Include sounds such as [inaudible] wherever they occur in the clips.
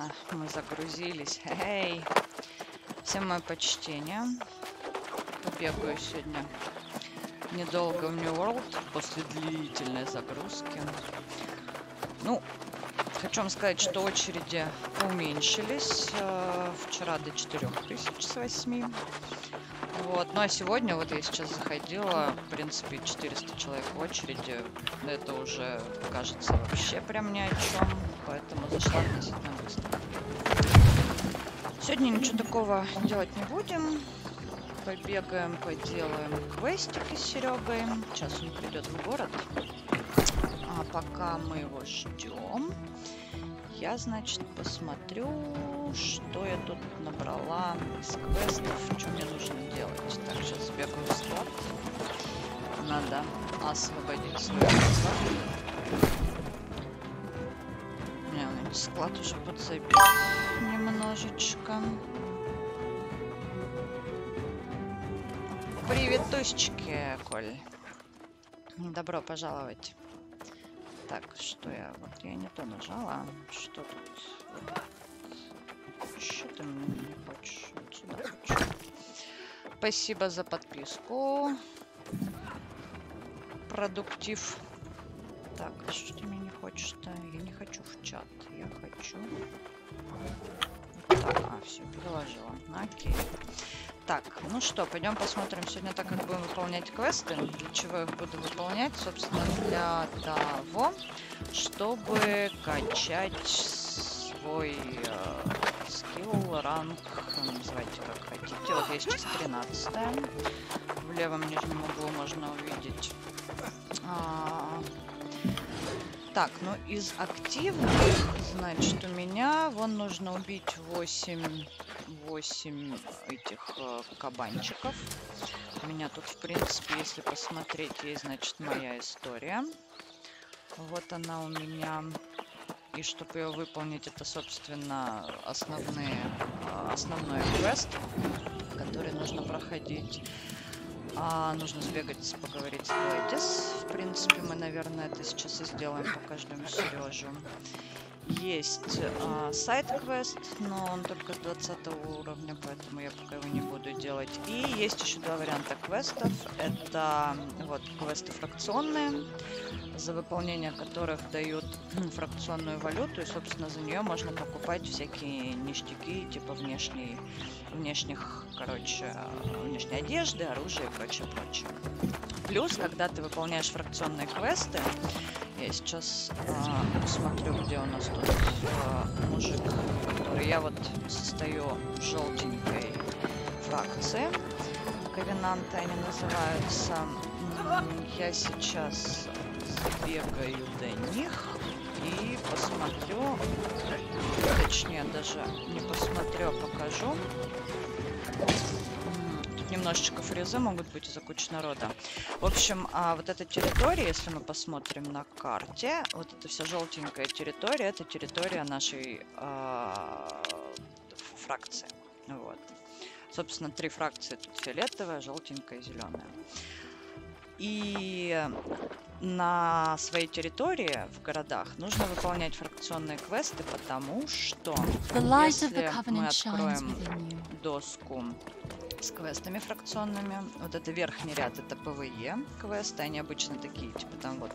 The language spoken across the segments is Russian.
Отлично, мы загрузились. Эй! Всем мое почтение. Побегаю сегодня недолго в New World после длительной загрузки. Ну, хочу вам сказать, что очереди уменьшились. Э, вчера до 4000 с 8. Вот. Ну а сегодня, вот я сейчас заходила, в принципе, 400 человек в очереди. Это уже кажется вообще прям ни о чем. Поэтому зашла относительно быстро. Сегодня ничего такого делать не будем. Побегаем, поделаем квестики с Серегой. Сейчас он придет в город. А пока мы его ждем, я, значит, посмотрю, что я тут набрала из квестов, что мне нужно делать. Так, сейчас бегаю в склад. Надо освободить свой склад. Склад уже подзабит немножечко. Приветусечки, Коль. Добро пожаловать. Так, что я... Вот я не то нажала. Что тут? Что ты мне не хочешь? Вот сюда хочу. Спасибо за подписку. Продуктив. Так, а что ты мне не хочешь-то? Я не хочу в чат. Я хочу... Так, а, все, переложила. Окей. Так, ну что, пойдем посмотрим сегодня так, как будем выполнять квесты. Для чего я их буду выполнять? Собственно, для того, чтобы качать свой э, скилл, ранг, называйте как хотите. Вот я сейчас 13 -я. В левом нижнем углу можно увидеть. А, так, ну из активных, значит, у меня вон нужно убить 8, 8 этих э, кабанчиков. У меня тут, в принципе, если посмотреть, есть, значит, моя история. Вот она у меня. И чтобы ее выполнить, это, собственно, основные, э, основной квест, который нужно проходить. А, нужно сбегать, поговорить с Глэдис. В принципе, мы, наверное, это сейчас и сделаем, пока ждем Сережу. Есть а, сайт-квест, но он только с 20 уровня, поэтому я пока его не буду делать. И есть еще два варианта квестов. Это вот квесты фракционные, за выполнение которых дают фракционную валюту, и, собственно, за нее можно покупать всякие ништяки, типа внешней, внешних, короче, внешней одежды, оружия и прочее, прочее. Плюс, когда ты выполняешь фракционные квесты, я сейчас э, смотрю, где у нас тут э, мужик, который я вот состою в желтенькой фракции. Ковенанты они называются. Я сейчас бегаю до них и посмотрю, точнее даже не посмотрю, а покажу. Тут немножечко фрезы могут быть из-за кучи народа. В общем, а вот эта территория, если мы посмотрим на карте, вот эта вся желтенькая территория, это территория нашей а, фракции. Вот. Собственно, три фракции тут фиолетовая, желтенькая и зеленая. И на своей территории в городах нужно выполнять фракционные квесты, потому что если мы откроем доску с квестами фракционными, вот это верхний ряд, это ПВЕ квесты, они обычно такие, типа там вот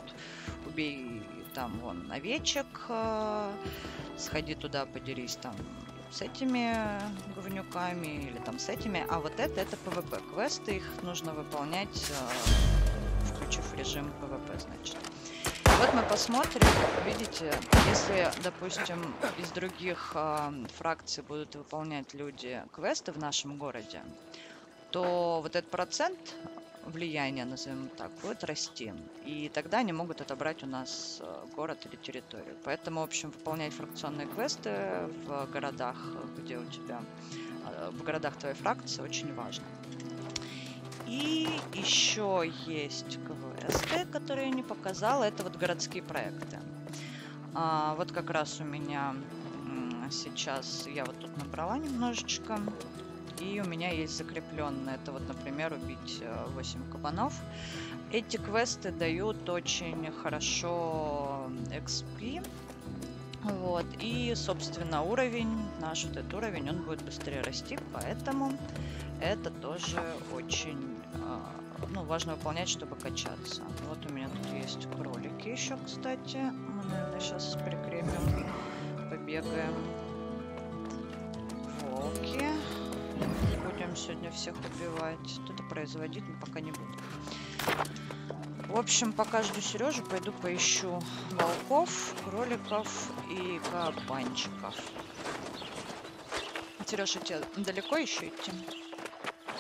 убей там вон овечек, э, сходи туда, подерись там с этими говнюками или там с этими, а вот это, это PvP квесты, их нужно выполнять э, включив режим PvP, значит. Вот мы посмотрим, видите, если, допустим, из других э, фракций будут выполнять люди квесты в нашем городе, то вот этот процент влияния, назовем так, будет расти. И тогда они могут отобрать у нас город или территорию. Поэтому, в общем, выполнять фракционные квесты в городах, где у тебя, в городах твоей фракции очень важно. И еще есть квесты, которые я не показала. Это вот городские проекты. А, вот как раз у меня сейчас я вот тут набрала немножечко. И у меня есть закрепленные. Это вот, например, убить 8 э, кабанов. Эти квесты дают очень хорошо XP Вот. И, собственно, уровень, наш вот этот уровень, он будет быстрее расти, поэтому это тоже очень а, ну, важно выполнять, чтобы качаться. Вот у меня тут есть кролики еще, кстати. Мы, наверное, сейчас прикрепим. Побегаем. Волки. Будем сегодня всех убивать. Что-то производить, но пока не буду. В общем, пока жду Сережу, пойду поищу волков, кроликов и кабанчиков. Сережа, тебе далеко еще идти?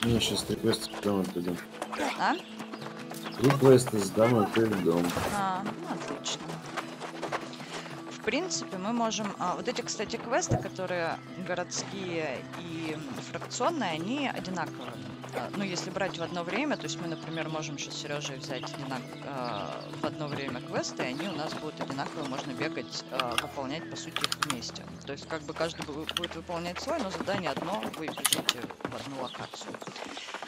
Мне сейчас три квеста сдам отойдем. А? Три квеста сдам отойдем. А, ну, отлично. Принципе, мы можем... А, вот эти, кстати, квесты, которые городские и фракционные, они одинаковые. А, ну, если брать в одно время, то есть мы, например, можем сейчас с Сережей взять одинак... а, в одно время квесты, и они у нас будут одинаковые, можно бегать, выполнять, по сути, их вместе. То есть, как бы каждый бу- будет выполнять свой, но задание одно, вы бежите в одну локацию.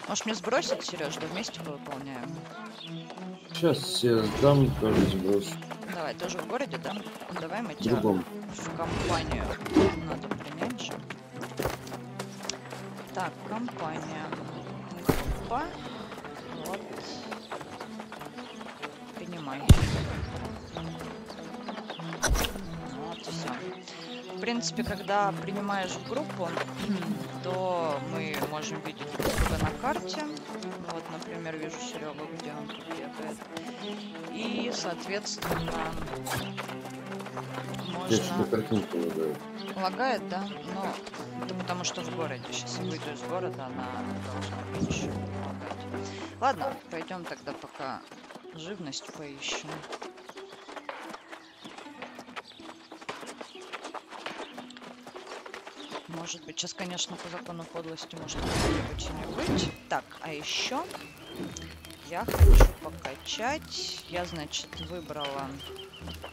Может, мне сбросить, Сереж, да вместе выполняем? Сейчас все сдам, тоже сброшу. Давай, тоже в городе, да? Давай мы тебя другом. в компанию надо принять же. Так, компания. Группа. Вот. Принимай. Вот, все. В принципе, когда принимаешь группу, [clears throat] то мы можем видеть на карте. Вот, например, вижу Серегу, где он тут бегает. И, соответственно, можно... Лагает, да? Но это потому что в городе. Сейчас я выйду из города, она должна меньше лагать. Ладно, пойдем тогда пока живность поищем. Может быть, сейчас, конечно, по закону подлости может быть быть. Так, а еще я хочу покачать. Я, значит, выбрала,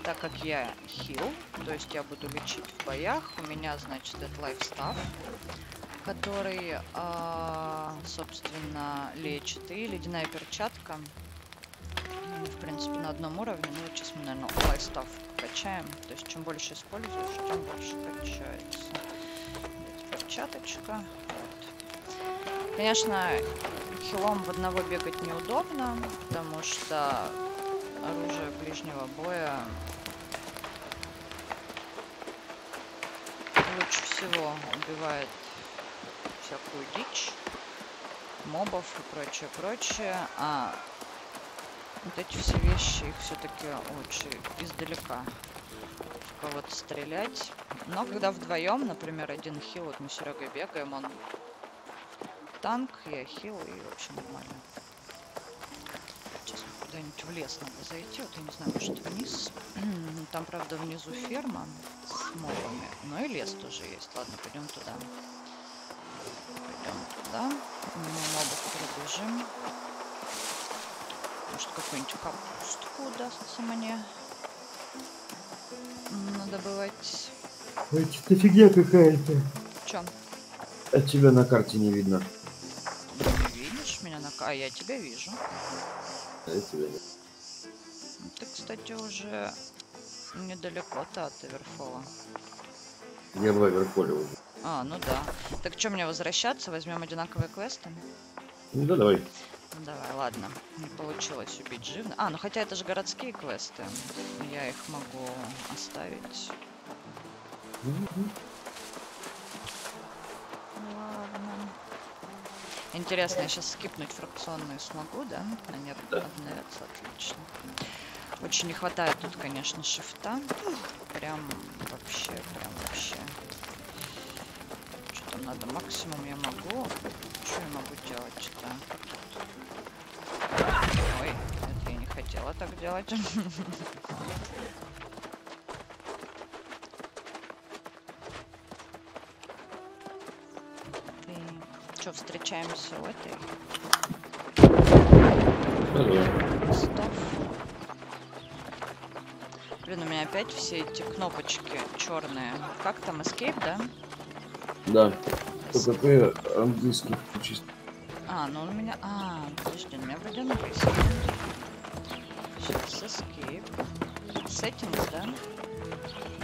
так как я хил, то есть я буду лечить в боях. У меня, значит, это лайфстав, который, а, собственно, лечит. И ледяная перчатка. Они, В принципе, на одном уровне. Ну, сейчас мы, наверное, лайфстав качаем. То есть, чем больше используешь, тем больше качается. Перчаточка. Вот. Конечно, хилом в одного бегать неудобно, потому что оружие ближнего боя лучше всего убивает всякую дичь, мобов и прочее, прочее, а вот эти все вещи, их все-таки лучше издалека кого-то стрелять. Но когда вдвоем, например, один хил, вот мы с Серегой бегаем, он танк, я хил, и вообще нормально. Сейчас куда-нибудь в лес надо зайти, вот я не знаю, может вниз. [clears throat] Там, правда, внизу ферма с мобами, но и лес тоже есть. Ладно, пойдем туда. Пойдем туда. Мимо мобов пробежим. Может, какую-нибудь капустку удастся мне надобывать. Ой, что-то фигня какая-то. Чё? А тебя на карте не видно. Ты не видишь меня на... ка- А я тебя вижу. А я тебя нет. Ты, кстати, уже недалеко-то от Эверфола. Я в Аверполе уже. А, ну да. Так что, мне возвращаться? Возьмем одинаковые квесты? Ну да, давай. Ну, Давай, ладно. Не получилось убить живно. А, ну хотя это же городские квесты. Я их могу оставить. Ладно. Интересно, я сейчас скипнуть фракционные смогу, да? Они Да. обновятся, отлично. Очень не хватает тут, конечно, шифта. Прям вообще, прям вообще. Что там надо? Максимум я могу. Что я могу делать-то? Хотела так делать. [laughs] Что, встречаемся у этой? Стоп. Блин, у меня опять все эти кнопочки черные. Как там, escape, да? Да. Только ты английский включись. А, ну у меня... А, подожди, у меня вроде написано. Settings, да?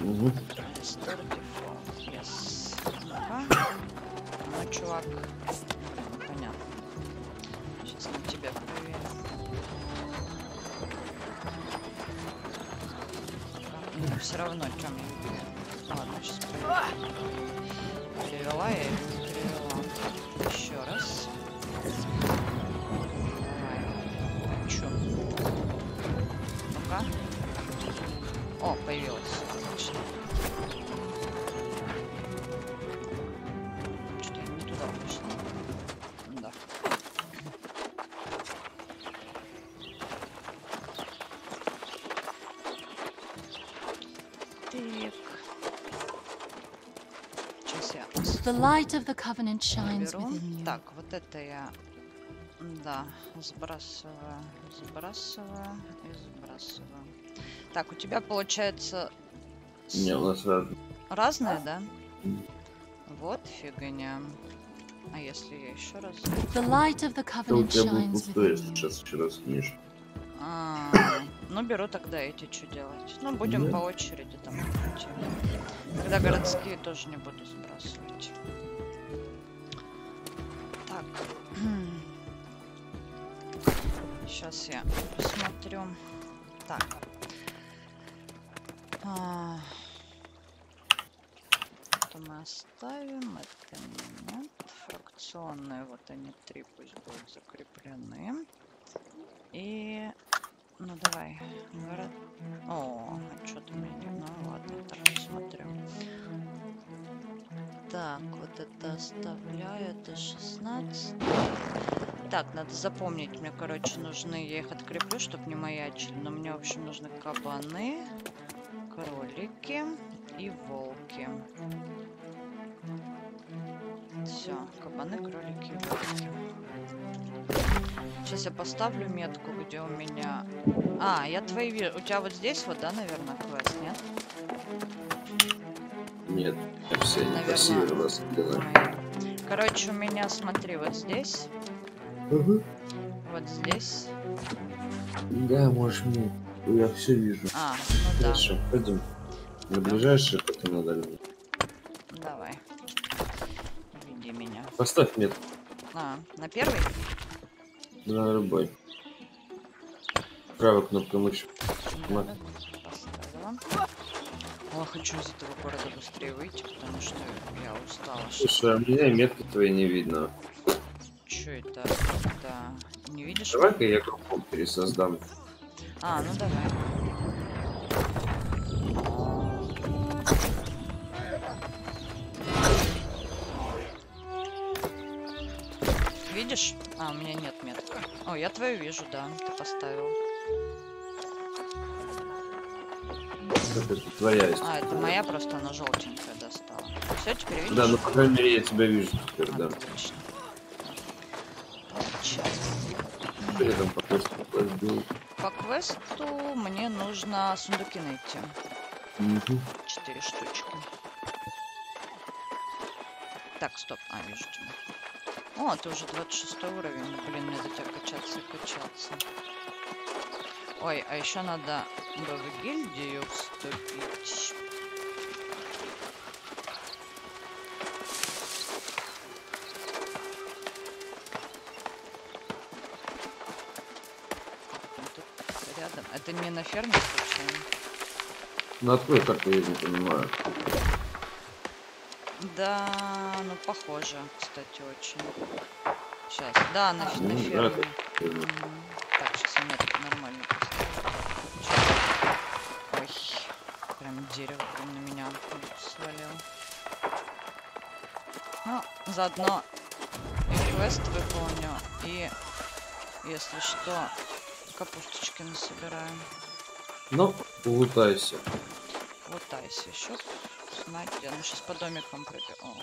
Угу. Restore default. Yes. Ну-ка. Ну, чувак. Понятно. Сейчас на тебя проверим. Все равно темненькая. Ладно, The light of the covenant shines within you. Так, вот это я, да, сбрасываю, сбрасываю и сбрасываю. Так, у тебя получается Не, у нас разные. разные, да? Вот фигня. А если я еще раз? The light of the Это у covenant тебя будет shines пустое, within если you. сейчас еще раз кинешь. Ну беру тогда эти, что делать? Ну, будем Да. по очереди там идти. Тогда городские тоже не буду сбрасывать. Так. [clears throat] Сейчас я посмотрю. Так. А, Это мы оставим, это нет. Фракционные, вот они три пусть будут закреплены. И ну давай. город- О, что-то мне не... Ну ладно, так посмотрю. Так, вот это оставляю, это 16. Так, надо запомнить, мне, короче, нужны, я их откреплю, чтобы не маячили, но мне, в общем, нужны кабаны, кролики и волки. Все, кабаны, кролики и волки. Сейчас я поставлю метку, где у меня... А, я твои вижу. У тебя вот здесь вот, да, наверное, квест, нет? Нет, все не Наверно. по северу нас кидали. Ой. Короче, у меня, смотри, вот здесь, Угу. вот здесь. Да, можешь мне. Я все вижу. А, ну да, Хорошо, пойдем. На ближайшее, потом на дальний. давай. Веди меня. Поставь метку А, на первый? На любой. Правая кнопка мыши. Поставила. О, хочу из этого города быстрее выйти, потому что я устала. Слушай, а меня и метки твои не видно. Чё это? Да. Не видишь? Давай-ка я группу пересоздам. А, ну давай. Видишь? А, у меня нет метки. О, я твою вижу, да. Ты поставил. Это твоя есть. А, это моя, просто она желтенькая достала. Все, теперь видишь? Да, ну по крайней мере я тебя вижу теперь, да. Отлично. По квесту был? По квесту мне нужно сундуки найти. Мгм. Четыре штучки. Так, стоп. А, вижу тебя. О, ты уже 26 уровень. Блин, мне до тебя качаться и качаться. Ой, а еще надо бы в гильдию вступить. Рядом. Это не на ферме случайно? Ну открой карту, я не понимаю. Да, ну похоже, кстати, очень. Сейчас, да, на, на Ну, ферме. Мгм. Так, сейчас я метод нормально поставлю. Чё? Ой, прям дерево прям на меня свалил. Ну, заодно и квест выполню, и, если что, капусточки насобираем. Ну, улутайся. Вот Айс еще где. Ну, сейчас по домикам пройдем. О,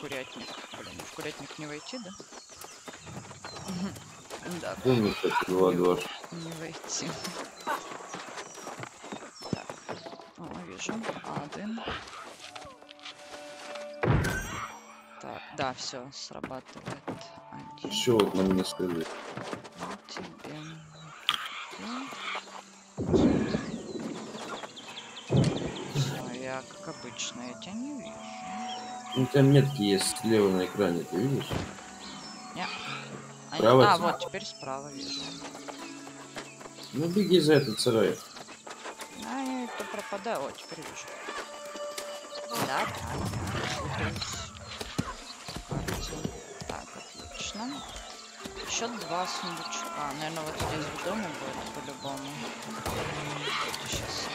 курятник. Блин, в курятник не войти, да? Да, как два два. не войти. Так. О, вижу. Один. Так, да, все, срабатывает. Один. Еще вот на мне скажи. Вот тебе. Все, я как обычно, я тебя не вижу. Ну, тебя метки есть слева на экране, ты видишь? А, Справа а, тебе? вот, теперь справа вижу. Ну, беги за этот сарай. А, я это пропадаю. О, теперь вижу. Да. Так, отлично. Еще два сундучка. Наверное, вот здесь в доме будет по-любому. Сейчас.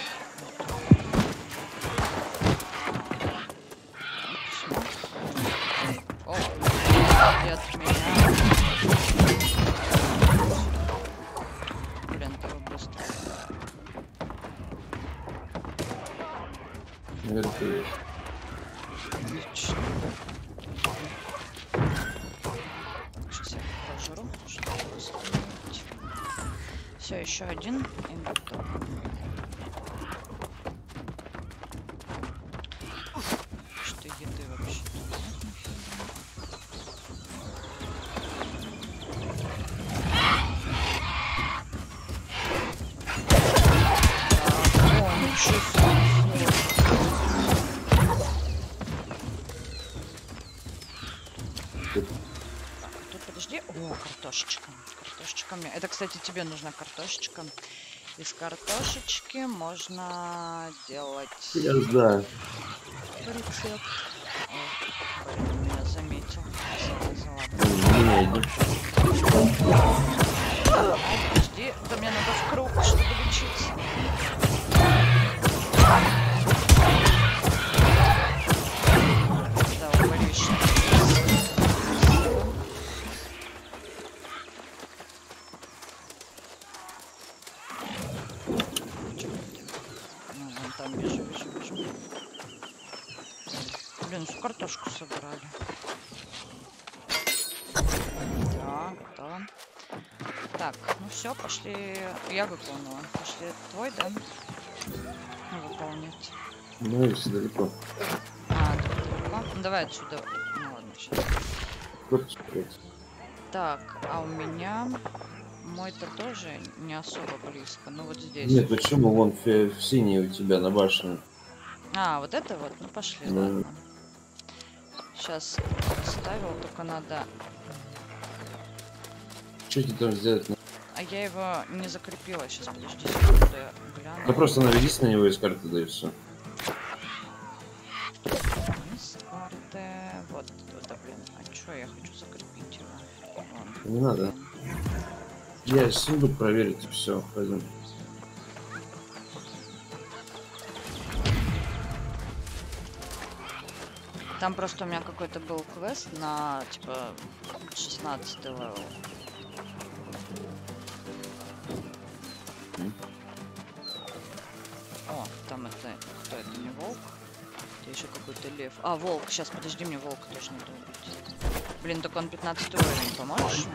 Кстати, тебе нужна картошечка. Из картошечки можно делать Я знаю. рецепт. Ну, если далеко. А, далеко. Ну, давай отсюда. Ну ладно, сейчас. Так, а у меня мой-то тоже не особо близко. Ну вот здесь. Нет, почему вон фи- в синий у тебя на башне? А, вот это вот? Ну пошли, Да. ладно. Сейчас ставил, только надо. Что тебе там сделать? А я его не закрепила. Сейчас, подожди секунду, я гляну. Да просто наведись на него из карты, да и все. Блин. А чё я хочу закрепить его? Вон. Не надо. Я сундук проверить, все, пойдем. Там просто у меня какой-то был квест на, типа, 16 level. О, там это, кто это, не волк? Это еще какой-то лев. А, волк, сейчас, подожди, мне волка тоже надо убить. Блин, так он 15 уровень, поможешь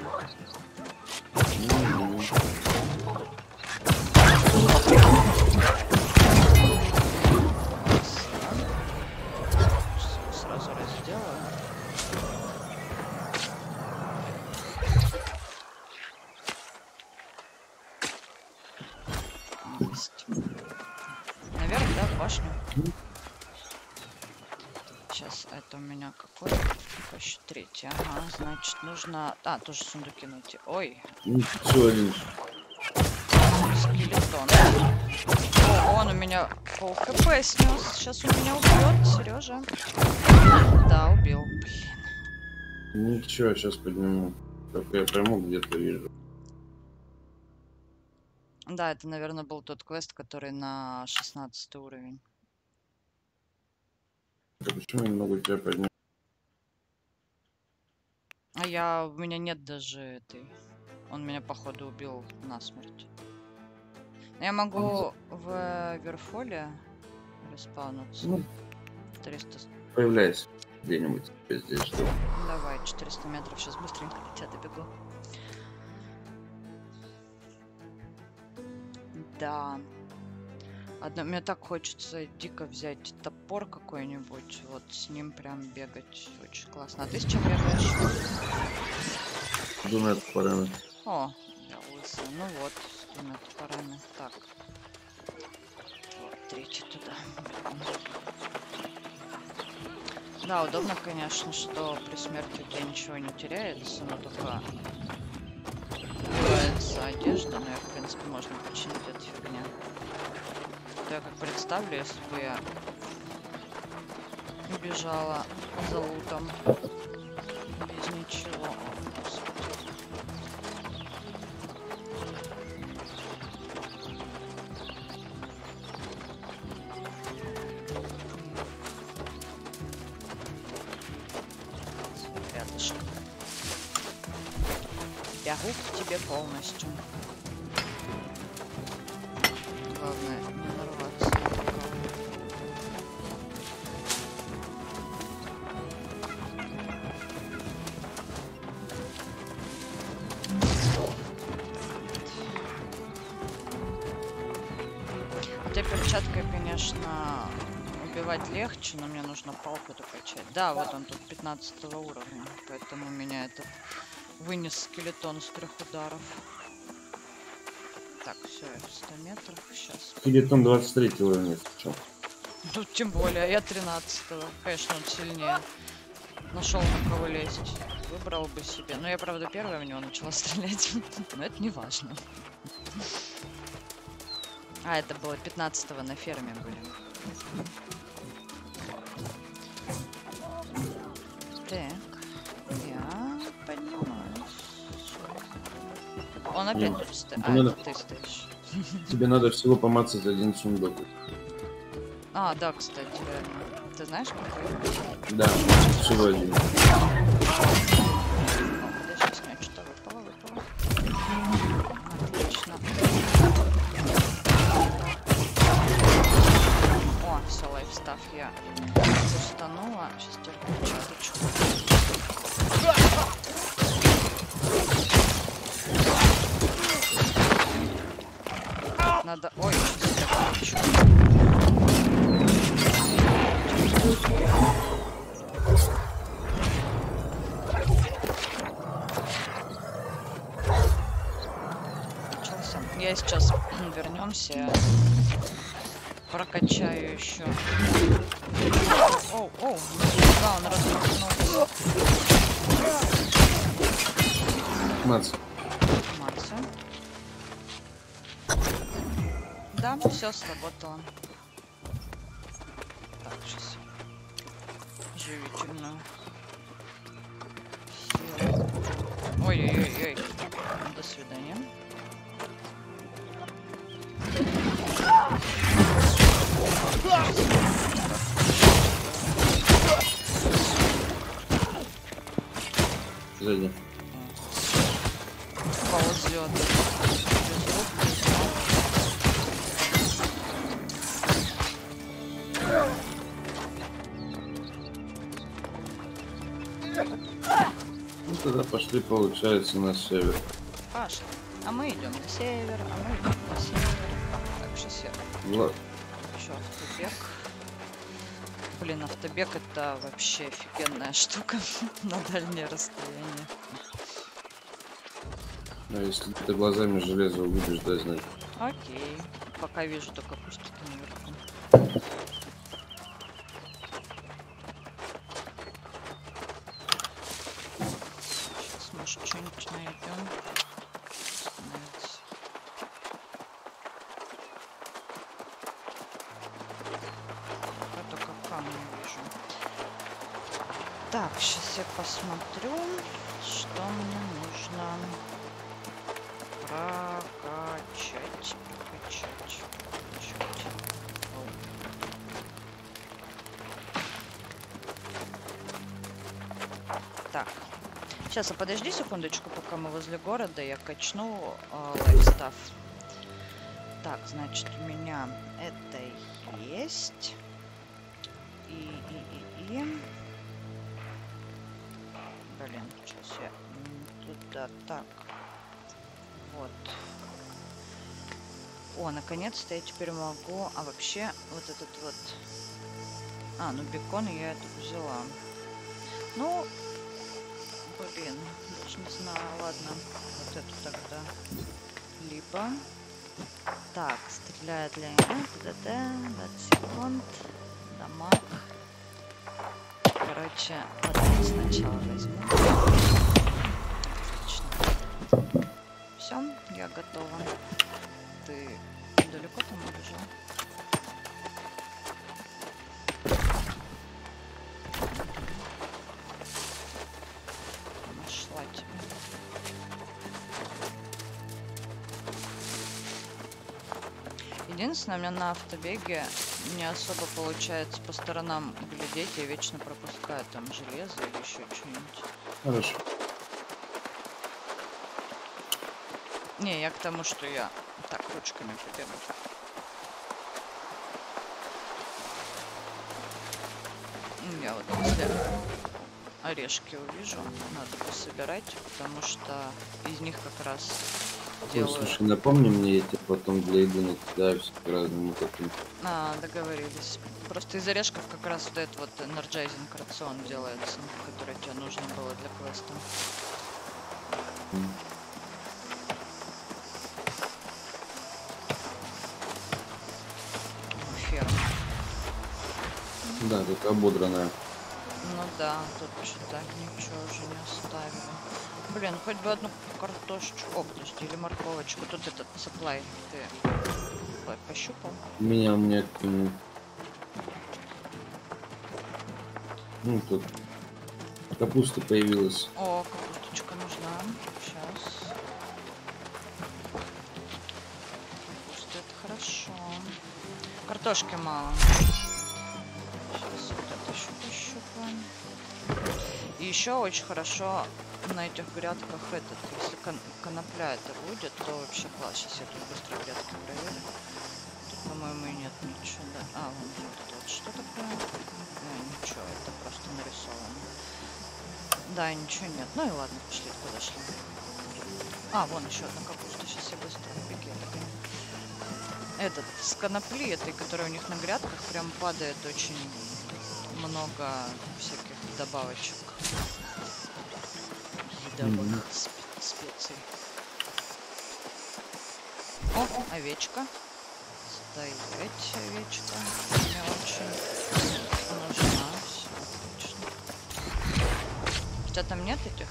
нужно... А, тоже сундуки найти. Ой, один. скелетон. О, он у меня пол хп снес. Сейчас он меня убьет, Сережа. Да, убил. Блин. Ничего, сейчас подниму. Только я пойму, где-то вижу. Да, это, наверное, был тот квест, который на 16 уровень. А почему я не могу тебя поднять? А я... У меня нет даже этой... Он меня, походу, убил насмерть. Но Я могу в Верфоле респаунуться. Ну, 300... с- появляйся где-нибудь здесь. жду. Давай, 400 метров. Сейчас быстренько до тебя добегу. Да. Одно, мне так хочется дико взять топор какой-нибудь. Вот с ним прям бегать. Очень классно. А ты с чем бегаешь? Двумя топорами. О, я лысая. Ну вот, с двумя топорами. Так. Вот, третий туда. Да, удобно, конечно, что при смерти у тебя ничего не теряется, но только убивается одежда, но я, в принципе, можно починить эту фигня. То я как представлю, если бы я убежала за лутом без ничего. Конечно, убивать легче, но мне нужно палку докачать. Да, вот он тут 15 уровня, поэтому меня это вынес скелетон с трех ударов. Так, все, я в 100 метрах сейчас. Скелетон 23 уровня, чё. Тут тем более, я 13 Конечно, он сильнее. Нашел на кого лезть. Выбрал бы себе. Но я, правда, первая в него начала [laughs] стрелять. Но это не важно. А, это было 15 на ферме были. Так, я поднимаюсь. Он опять Не, тут стоит. А, надо- ты стоишь. Тебе надо всего помацать один сундук. А, да, кстати. Ты знаешь, какой? Да, всего один. Пошли, получается, на север. Пашка. А мы идем на север, а мы идем на север. Так, сейчас я Вла- еще автобег. Блин, автобег это вообще офигенная штука [laughs] на дальнее расстояние. А если ты глазами железо увидишь, дай знать. Окей. Пока вижу только наверху. Сейчас, может, что-нибудь найдем. Я только камни вижу. Так, сейчас я посмотрю, что мне нужно прокачать. Сейчас, а подожди секундочку, пока мы возле города, я качну э, лайфстаф. Так, значит, у меня это есть. И, и, и, и. Блин, сейчас я туда так. Вот. О, наконец-то я теперь могу. А вообще, вот этот вот. А, ну бекон я это взяла. Ну, блин, даже не знаю. Ладно, вот эту тогда. Либо. Так, стреляет для меня. Да-да-да, 20 секунд. Дамаг. короче, вот сначала возьму. Отлично. Все, я готова. Ты далеко там убежал? Единственное, у меня на автобеге не особо получается по сторонам глядеть, я вечно пропускаю там железо или еще что-нибудь. Хорошо. Не, я к тому, что я так ручками побегу. Я вот если орешки увижу, надо пособирать, потому что из них как раз Ой, делаю... слушай, напомни мне, я тебе потом для еды накидаю все к разному таким. А, договорились. Просто из орешков как раз вот этот вот energizing ration делается, который тебе нужно было для квеста. Ферма. Да, как ободранная. Ну да, тут что-то ничего уже не оставили. Блин, хоть бы одну картошечку. О, подожди, или морковочку. Тут этот supply ты по- пощупал? Меня мне кинул. Ну, тут капуста появилась. О, капусточка нужна. Сейчас. Капуста это хорошо. Картошки мало. Сейчас вот это еще пощупаем. И еще очень хорошо на этих грядках этот, если кон- конопля это будет, то вообще класс. Сейчас я тут быстро грядки проверю. По-моему, и нет ничего. Да? А, вон вот вот что такое? А, ничего, это просто нарисовано. Да, ничего нет. Ну и ладно, пошли, куда шли. А, вон еще одна капуста. Сейчас я быстро беги. Этот, с конопли этой, которая у них на грядках, прям падает очень много всяких добавочек. Едовых Мгм. спе- специй. О, овечка. Стоять, овечка. Мне очень нужна. Всё, отлично. У тебя там нет этих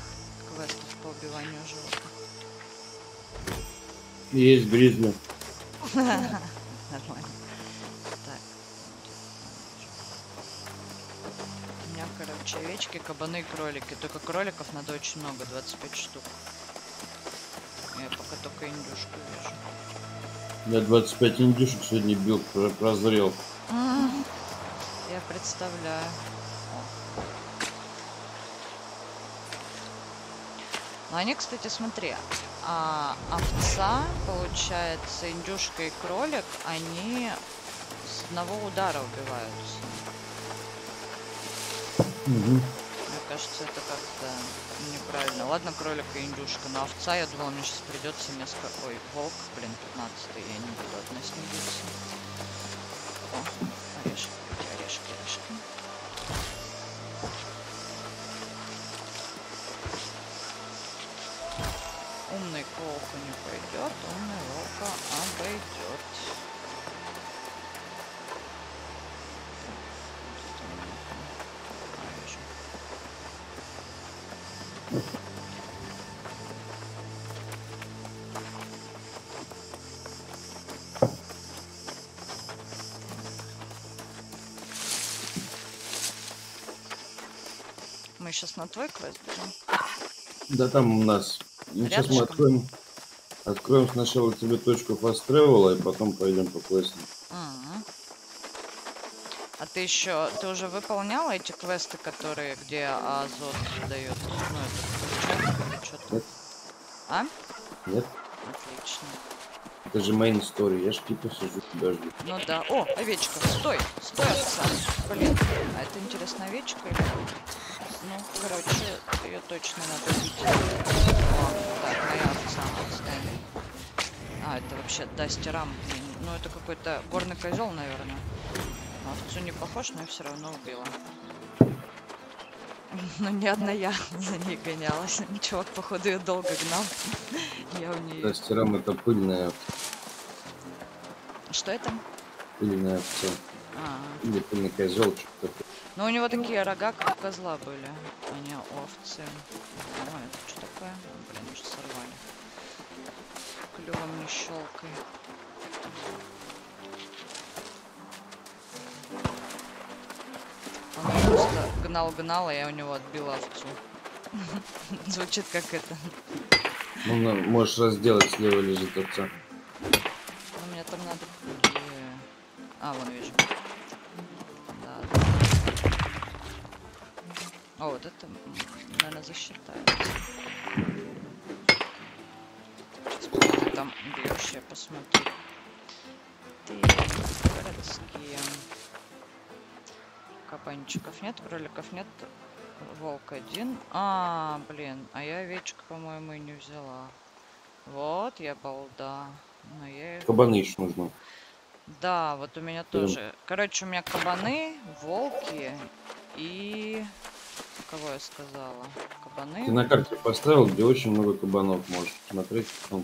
квестов по убиванию животных? Есть гризли. [laughs] овечки, кабаны и кролики. Только кроликов надо очень много, 25 штук. Я пока только индюшку вижу. Я 25 индюшек сегодня бил, про- прозрел. М, Я представляю. Ну, они, кстати, смотри, а, овца, получается, индюшка и кролик, они с одного удара убиваются. Мгм. Мне кажется, это как-то неправильно. Ладно, кролик и индюшка, но овца, я думала, мне сейчас придется несколько... Ой, волк, блин, 15 я не буду одна с ним биться. О, орешки, орешки, орешки. Умный к волку не пойдет, умный волка обойдет. На твой квест бежим? Да там у нас. Ну, сейчас мы откроем. Откроем сначала тебе точку fast travel, и потом пойдем по квестам. Мгм. А ты еще, ты уже выполняла эти квесты, которые, где азот дает? Ну, это включает что-то? Нет. А? Нет? Отлично. Это же main story. Я ж типа сижу, тебя жду. Ну да. О, овечка, стой! Стой, овца! Блин, а это интересно овечка или... Ну, короче, ее точно надо бить. О, так, моя овца, отстань. А, это вообще Дастерам. Ну, это какой-то горный козел, наверное. На овцу не похож, но я все равно убила. [laughs] Ну, не одна я [laughs] за ней гонялась. Чувак, походу, ее долго гнал. [laughs] Я у нее... Тастерам это пыльная, Что это? пыльная овца. А, Или пыльный козел, что-то. Но у него такие рога, как у козла были, а овцы. Ой, это что такое? Блин, уже сорвали. Клювом не щелкай. Он просто гнал-гнал, а я у него отбила овцу. [laughs] Звучит как это. Ну, можешь разделать, слева лежит овца. Сейчас пока ты там бьешь, я посмотрю. Ты городские. Кабанчиков нет, кроликов нет. Волк один. А, блин, а я овечек, по-моему, и не взяла. Вот, я балда. Но я их Кабаны еще нужно. да, вот у меня Прям. тоже. Короче, у меня кабаны, волки и... Кого я сказала? Кабаны. Ты на карте поставил, где очень много кабанов можешь смотреть. Там,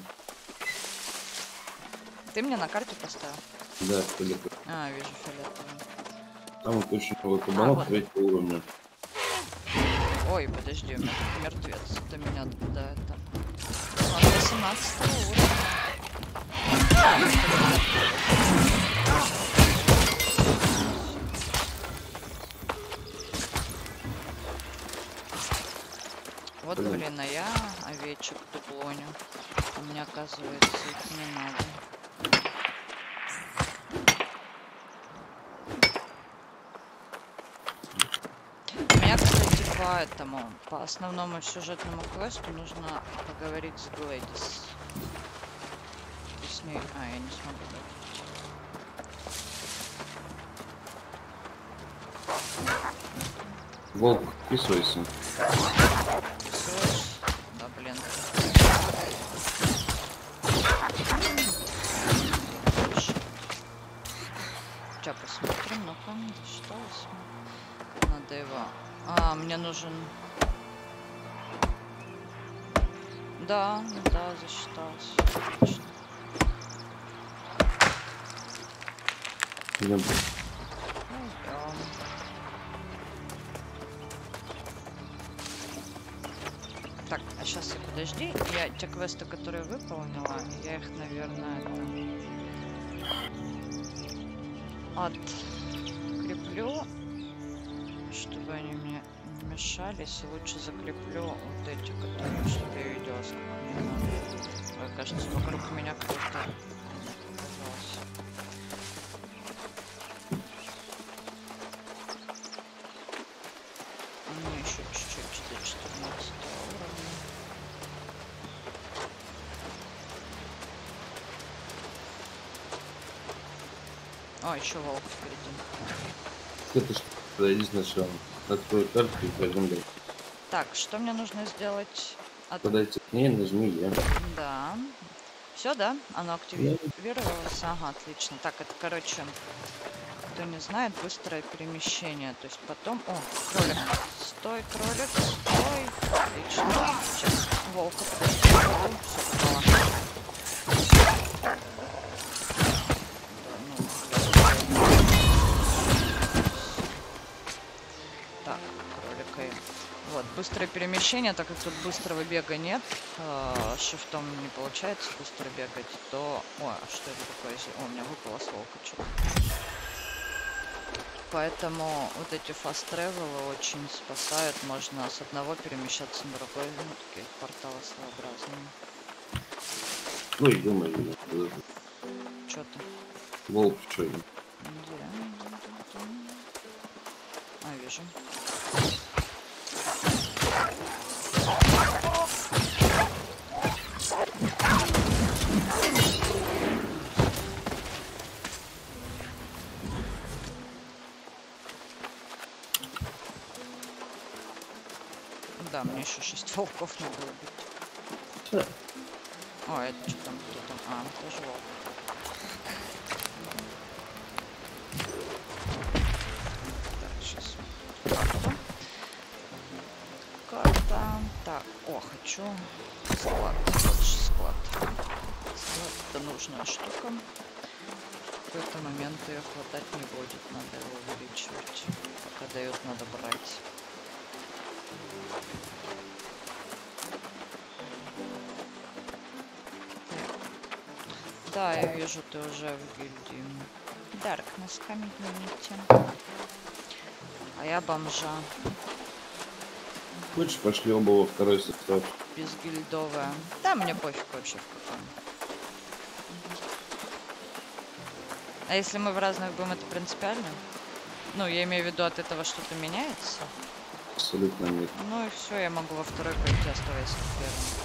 Ты мне на карте поставил? да, или- А, вижу фиолетовый. там вот очень много кабанов вот. третьего уровня. Ой, подожди, у меня тут мертвец. До меня, да, это... А, 18 уровня. Вот, Блин. блин, а я овечек дуплоню. А мне, оказывается, их не надо. Меня, по этому, по основному сюжетному квесту нужно поговорить с Глэдис. Ты с ней... А, я не смогу. Волк, вписывайся. Слышь? Да, блин. Сейчас посмотрим, ну-ка, засчиталось. Надо его... А, мне нужен... Да, да, засчиталось. Отлично. Идем. Так, а сейчас подожди. Я те квесты, которые выполнила, я их, наверное, это... откреплю, не мешались. И лучше закреплю вот эти, которые, чтобы я видела, надо. Ой, кажется, вокруг меня кто-то. А мне еще чуть-чуть до 14 уровня. О, еще волк впереди. Это что? Подойди сначала. Открой карту и пойдем дальше. Так, что мне нужно сделать? От- Подойти к ней, нажми я. Да. Все, да? Оно активировалось. Ага, отлично. Так, это, короче, кто не знает, быстрое перемещение. То есть потом... О, кролик. Стой, кролик, стой. Отлично. Сейчас волка подожди. Все, попала. Быстрое перемещение, так как тут быстрого бега нет, э, шифтом не получается быстро бегать, то... Ой, а что это такое? О, у меня выпало с волка что-то. Поэтому вот эти фаст тревелы очень спасают. Можно с одного перемещаться на другой. Ну, такие порталы своеобразные. Ой, думаю, подожди. Что ты? Волк, что ли? А, вижу. Волков надо убить. О, это что там? Кто там? А, тоже волк. Так, сейчас. Карту. Карта. Так, о, хочу склад. Лучше склад. Склад это нужная штука. какой-то момент ее хватать не будет. Надо его увеличивать. Пока дает, надо брать. Да, я вижу, ты уже в гильдии. Дарк, нас камень дневните. А я бомжа, Хочешь, пошли оба во второй состав. безгильдовая. Да, мне пофиг вообще в каком. А если мы в разных будем, это принципиально? Ну, я имею в виду, от этого что-то меняется? Абсолютно нет. Ну и все, я могу во второй пойти, оставаясь в первом.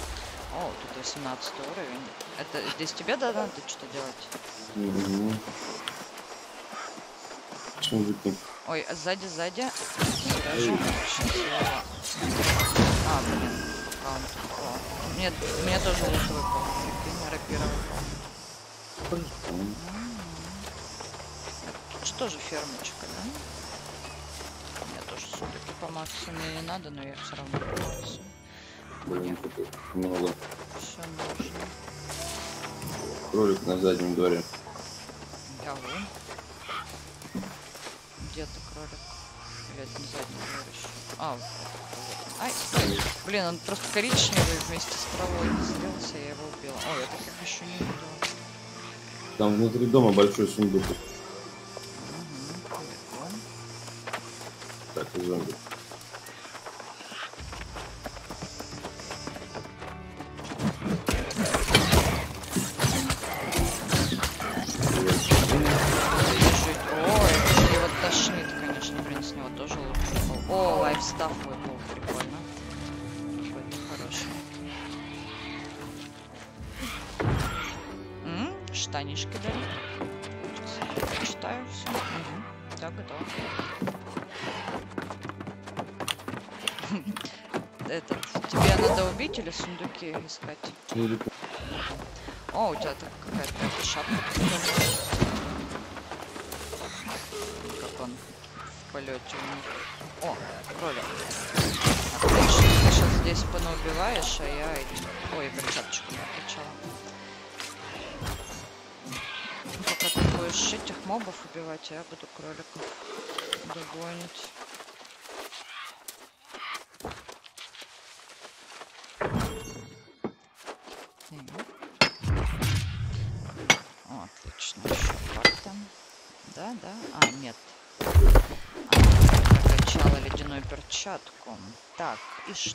О, тут 18 уровень. Это здесь тебе да, надо что делать? Угу. Сундуки. Ой, а сзади, сзади. А, блин, пока он тут. О, Мне, мне тоже лут выпал. М, Это что же фермочка, да? Мне тоже сундуки по максимуму не надо, но я все равно пользуюсь. Блин, тут их много. Все нужно. Кролик на заднем дворе. Я вон. Где ты, кролик? Или это не задний двор еще? А, вот. Ай, стой. Блин, он просто коричневый вместе с травой слился, я его убила. Ой, я таких еще не видела. Там внутри дома большой сундук.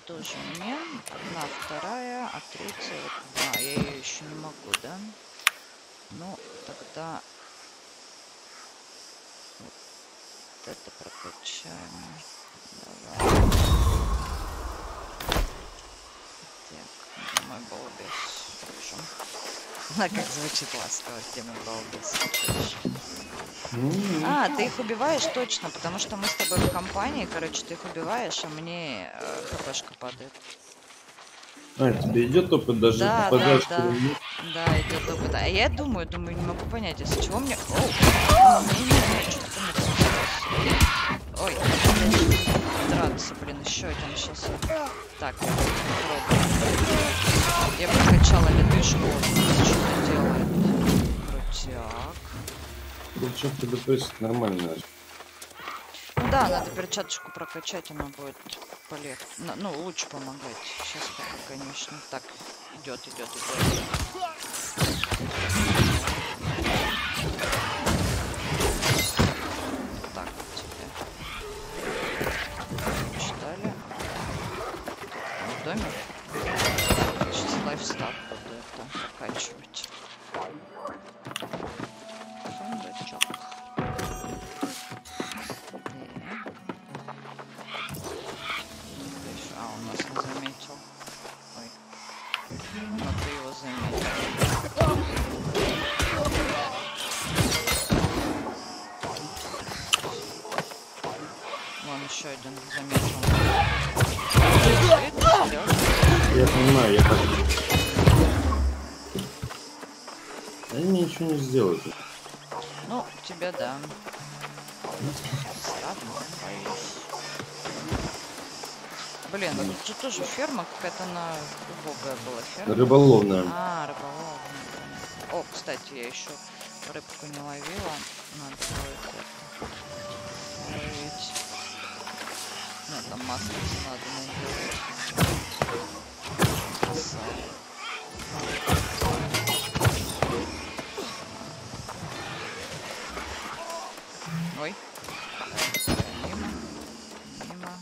И что же мне? Одна, вторая, а третья... Вот, а, я ее еще не могу, да? Ну, тогда... Вот это прокачаем. Давай. Так, мой балбес? Вижу. [laughs] А как звучит ласково, мой балбес? М, А, ты их убиваешь точно, потому что мы с тобой в компании, короче, ты их убиваешь, а мне э, хпшка падает. А, тебе идет опыт даже Да, да, да. Да, идет опыт. А я думаю, думаю, не могу понять, из-за чего мне... О. Ой, драться, блин, еще один сейчас. Так, я попробую. Я прокачала ледышку, что делает. Перчатка ДПС нормально. Ну да, надо перчаточку прокачать, она будет полегче. Ну, лучше помогать. Сейчас конечно. Так, идет, идет, идет. Так, тебе. Читали. В доме. Сейчас лайфстайл буду это прокачивать. Сделают. Ну, тебе да. Блин, ну тут же тоже ферма какая-то она убогая была ферма. Рыболовная. А, рыболовная. О, кстати, я еще рыбку не ловила. Надо будет ловить. Ну, там маслица надо наделать. Ой. Мимо. Мимо.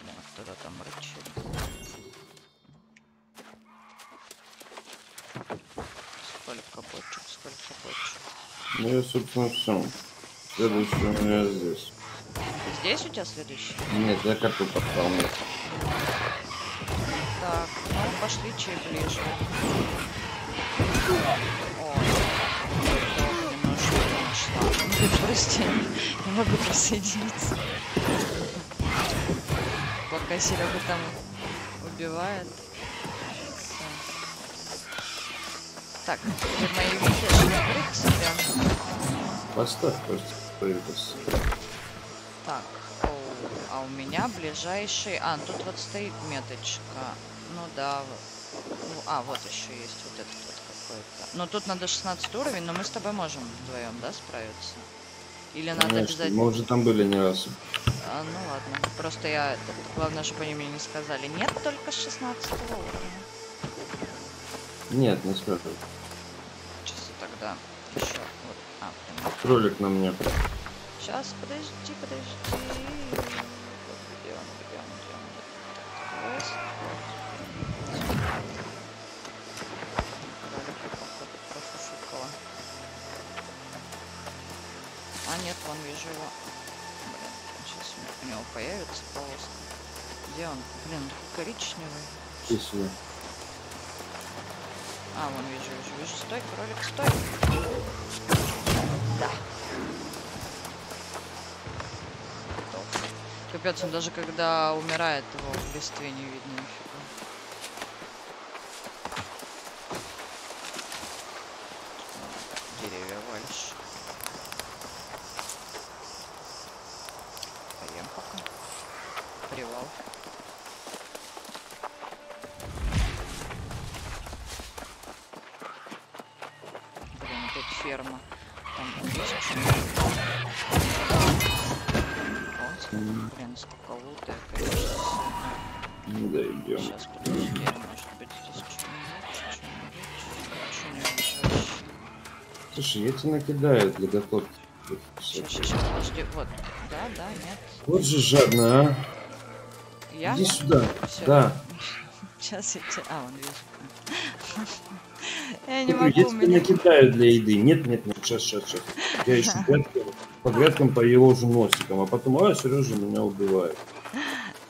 Блин, кто-то там рычит. Сколько бочек, сколько бочек. Ну, я, собственно, все. Следующий у меня здесь. Здесь у тебя следующий? Нет, я карту. Нет. Так, ну пошли чей ближе. Прости, не могу присоединиться. Пока Серега там убивает. Так, теперь мои видео себе. Поставь просто. Стоитесь. Так, оу, а у меня ближайший... А, тут вот стоит меточка. Ну да. в- ну, а, вот еще есть вот этот вот какой-то. Но тут надо 16 уровень, но мы с тобой можем вдвоем, да, справиться? Или надо Конечно, обязательно... мы уже там были не раз. А, ну ладно. Просто я... Главное, чтобы они мне не сказали. Нет, только с 16 уровня. Нет, не скажу. Часы тогда еще. Вот. А. Кролик на мне. Сейчас, подожди, подожди. Вижу его. Блин, сейчас у него появится полоска. Где он? Блин, коричневый. Сюда. А, вон вижу, вижу, вижу. Стой, кролик, стой. Да. Капец, он даже когда умирает, его в листве не видно нифига. Слушай, я тебе накидаю для готовки. Сейчас, сейчас, подожди, вот. Да, да, нет. Вот же жадно, а. Я? Иди сюда. Всё. Да. [laughs] Сейчас я тебе... А, он вижу. [laughs] Я не Смотри, могу, тебе меня... накидаю для еды. Нет, нет, нет, сейчас, сейчас, сейчас. Я еще [laughs] грядкам, по грядкам поеложу носиком, а потом, а, Сережа меня убивает.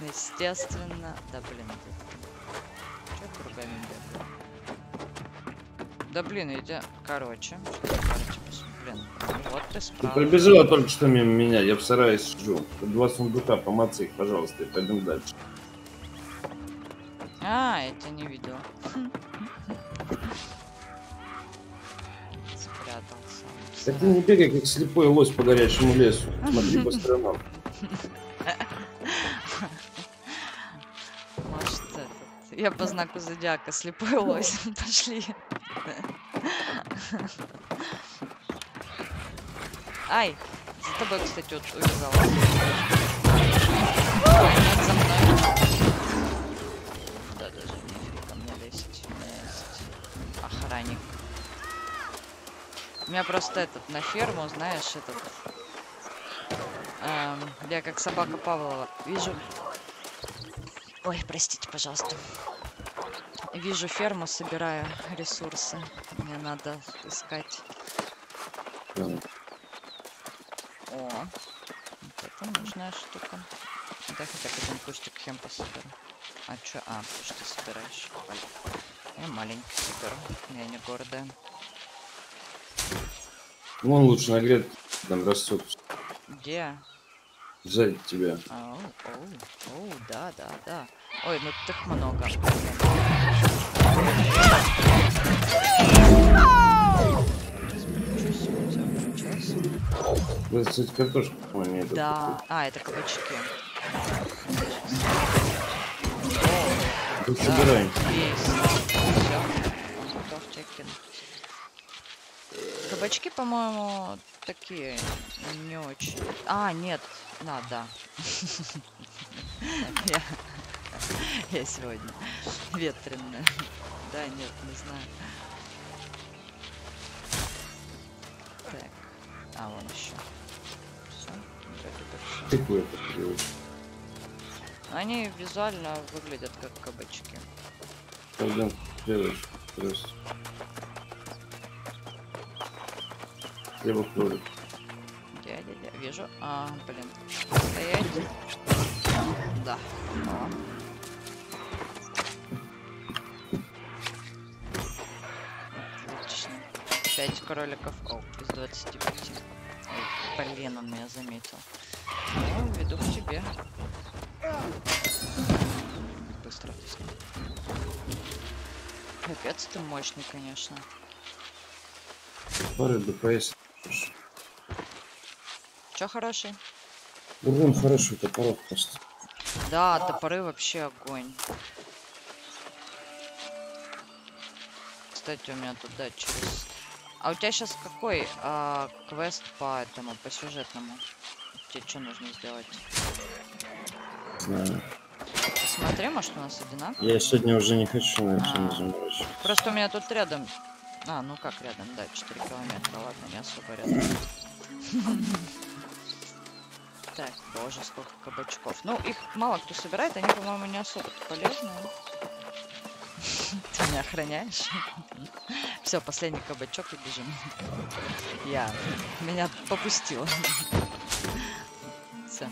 Естественно. Да, блин. Чё кругами бегаю? Да блин, иди... Короче, что вот ты Ты справа. пробежала только что мимо меня, я в сарае сижу. Тут Два сундука, помацай их, пожалуйста, и пойдем дальше. А, тебя не видел. [laughs] Спрятался. Да ты не бегай, как слепой лось по горячему лесу. Смотри по [laughs] сторонам. [laughs] Может, этот... Я по знаку зодиака слепой лось. Пошли. Ай! За тобой, кстати, вот увязалась. Нет, за мной. Да, даже нефиг ко мне лезть. Есть охранник. У меня просто этот на ферму, знаешь, этот... эм, я как собака Павлова. Вижу Ой, простите, пожалуйста. Вижу ферму, собираю ресурсы. Мне надо искать. Да. О, вот это нужная штука. Да хотя бы один кустик хем пособеру. А чё? А, потому что ты собираешь. Я маленький соберу. Я не гордая. Вон лучше на грядке, там растет Где? сзади тебя. Оу, оу, оу, да, да, да. Ой, ну так много. Да, кстати, картошка, по-моему, Да. А, это кабачки. Ты Да, собирай. есть. Все. Кабачки, по-моему, такие не очень. А, нет, да. Я, я сегодня ветреная. Да, нет, не знаю. А вон еще. Все, это? Они визуально выглядят как кабачки. Пойдем, девочка, просто. Я в кролик. Дядя, дядя, вижу. А, блин. Стоять. Да. Отлично. Пять кроликов. О, из 25. Он меня заметил. Ну, веду к тебе. Быстро. Капец, ты мощный, конечно. Пары ДПС. Чё хороший? Урон хороший, топоров просто. Да, топоры вообще огонь. Кстати, у меня тут, да, через... А у тебя сейчас какой а, квест по этому, по сюжетному? Тебе что нужно сделать? Знаю. Посмотри, может у нас одинаково? Я сегодня уже не хочу на чем заморачиваться. Просто у меня тут рядом... А, ну как рядом, да, 4 километра, ладно, не особо рядом. [laughs] Так, боже, сколько кабачков. Ну, их мало кто собирает, они, по-моему, не особо полезные. [laughs] Ты меня охраняешь? Все, последний кабачок и бежим. Я... Меня попустила. Все.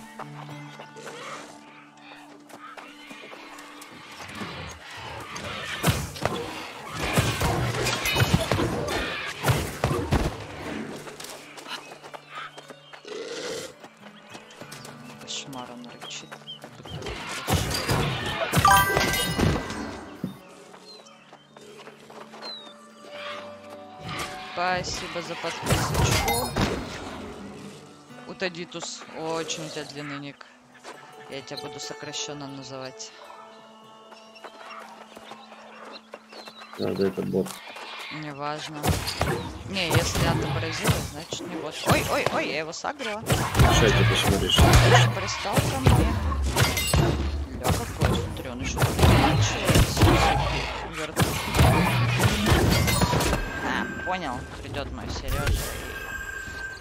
Спасибо за подписочку. Утадитус. Очень у тебя длинный ник. Я тебя буду сокращенно называть. Правда, это бот. Неважно. Не, если отобразилось, значит не вот. Ой, ой, ой, я его сагрила. В чате посмотришь. Дальше пристал ко мне. Ля, какой, смотри, он еще заканчивается. Понял, придет мой Сережа.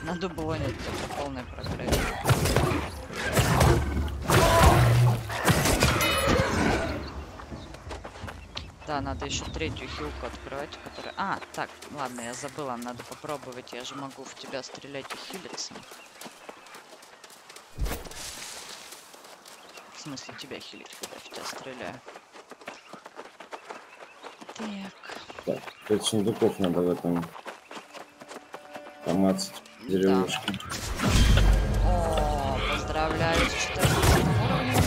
На дублоне это полный прогресс. Да, надо еще третью хилку открывать, которая... А, так, ладно, я забыла, надо попробовать, я же могу в тебя стрелять и хилиться. В смысле тебя хилить, когда в тебя стреляю? Так, Так, пять сундуков надо в этом помацать в деревушке. О, поздравляю с 14 уровнем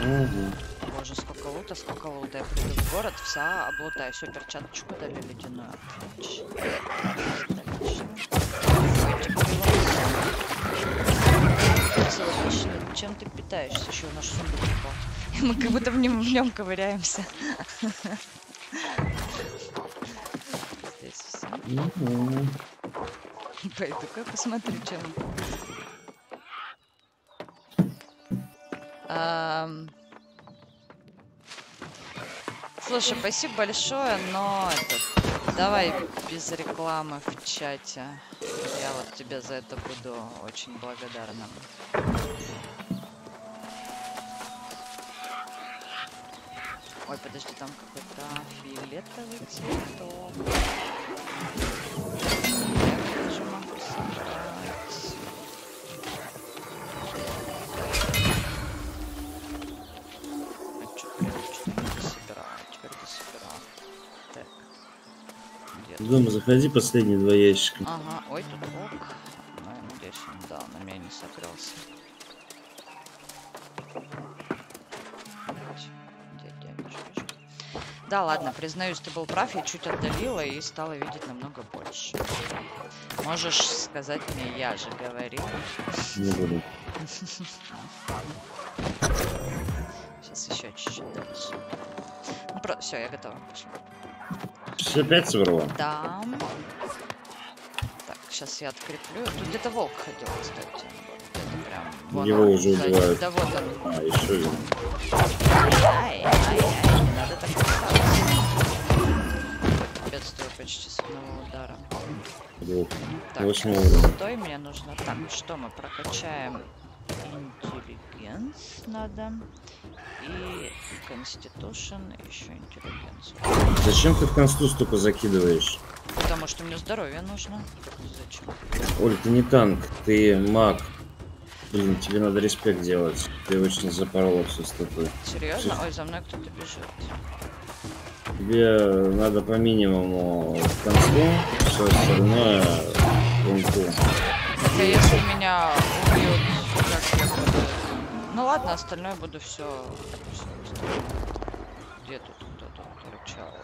меня. Угу. Боже, сколько лута, сколько лута. Я приду в город, вся облутаю. Все, перчаточку дали ледяную. Отлично. Отлично. Чем ты питаешься? Еще наш сундук упал. Мы как будто в нем, в нем ковыряемся. Пойду-ка посмотрю, чем. Слушай, спасибо большое, но этот, давай без рекламы в чате. Я вот тебе за это буду очень благодарна. Ой, подожди, там какой-то фиолетовый цветок. Я тоже могу собрать. А чё, прям что-то не собирал, теперь дособирал. Так. Где В дом заходи, последние два ящика. Ага, ой, тут ок. Ну, надеюсь, да, на меня не согрелся. Да, ладно, признаюсь, ты был прав, я чуть отдалила и стала видеть намного больше. Можешь сказать мне, я же говорила. Не буду. Сейчас еще чуть-чуть дальше. Ну, про... Все, я готова. Пошла. Все опять собрала? Да. сейчас я откреплю. Тут где-то волк ходил, кстати. Прям. вон Его он, уже убивают. Да вот он. А, еще один. Ай, ай, ай, не надо так касаться. Бедствую почти с одного удара. Двух. Так, стой, мне нужно. Так, что мы прокачаем? Интеллигенс надо. И Constitution, еще интеллигенс. Зачем ты в консту столько закидываешь? Потому что мне здоровье нужно. Зачем? Оль, ты не танк, ты маг. Блин, тебе надо респект делать. Ты очень запорола всю статую. Серьезно? Ой, за мной кто-то бежит. Тебе надо по минимуму в консту, все остальное пункту. Хотя если меня убьют, как я буду... Ну ладно, остальное буду все... Где тут кто-то рычал?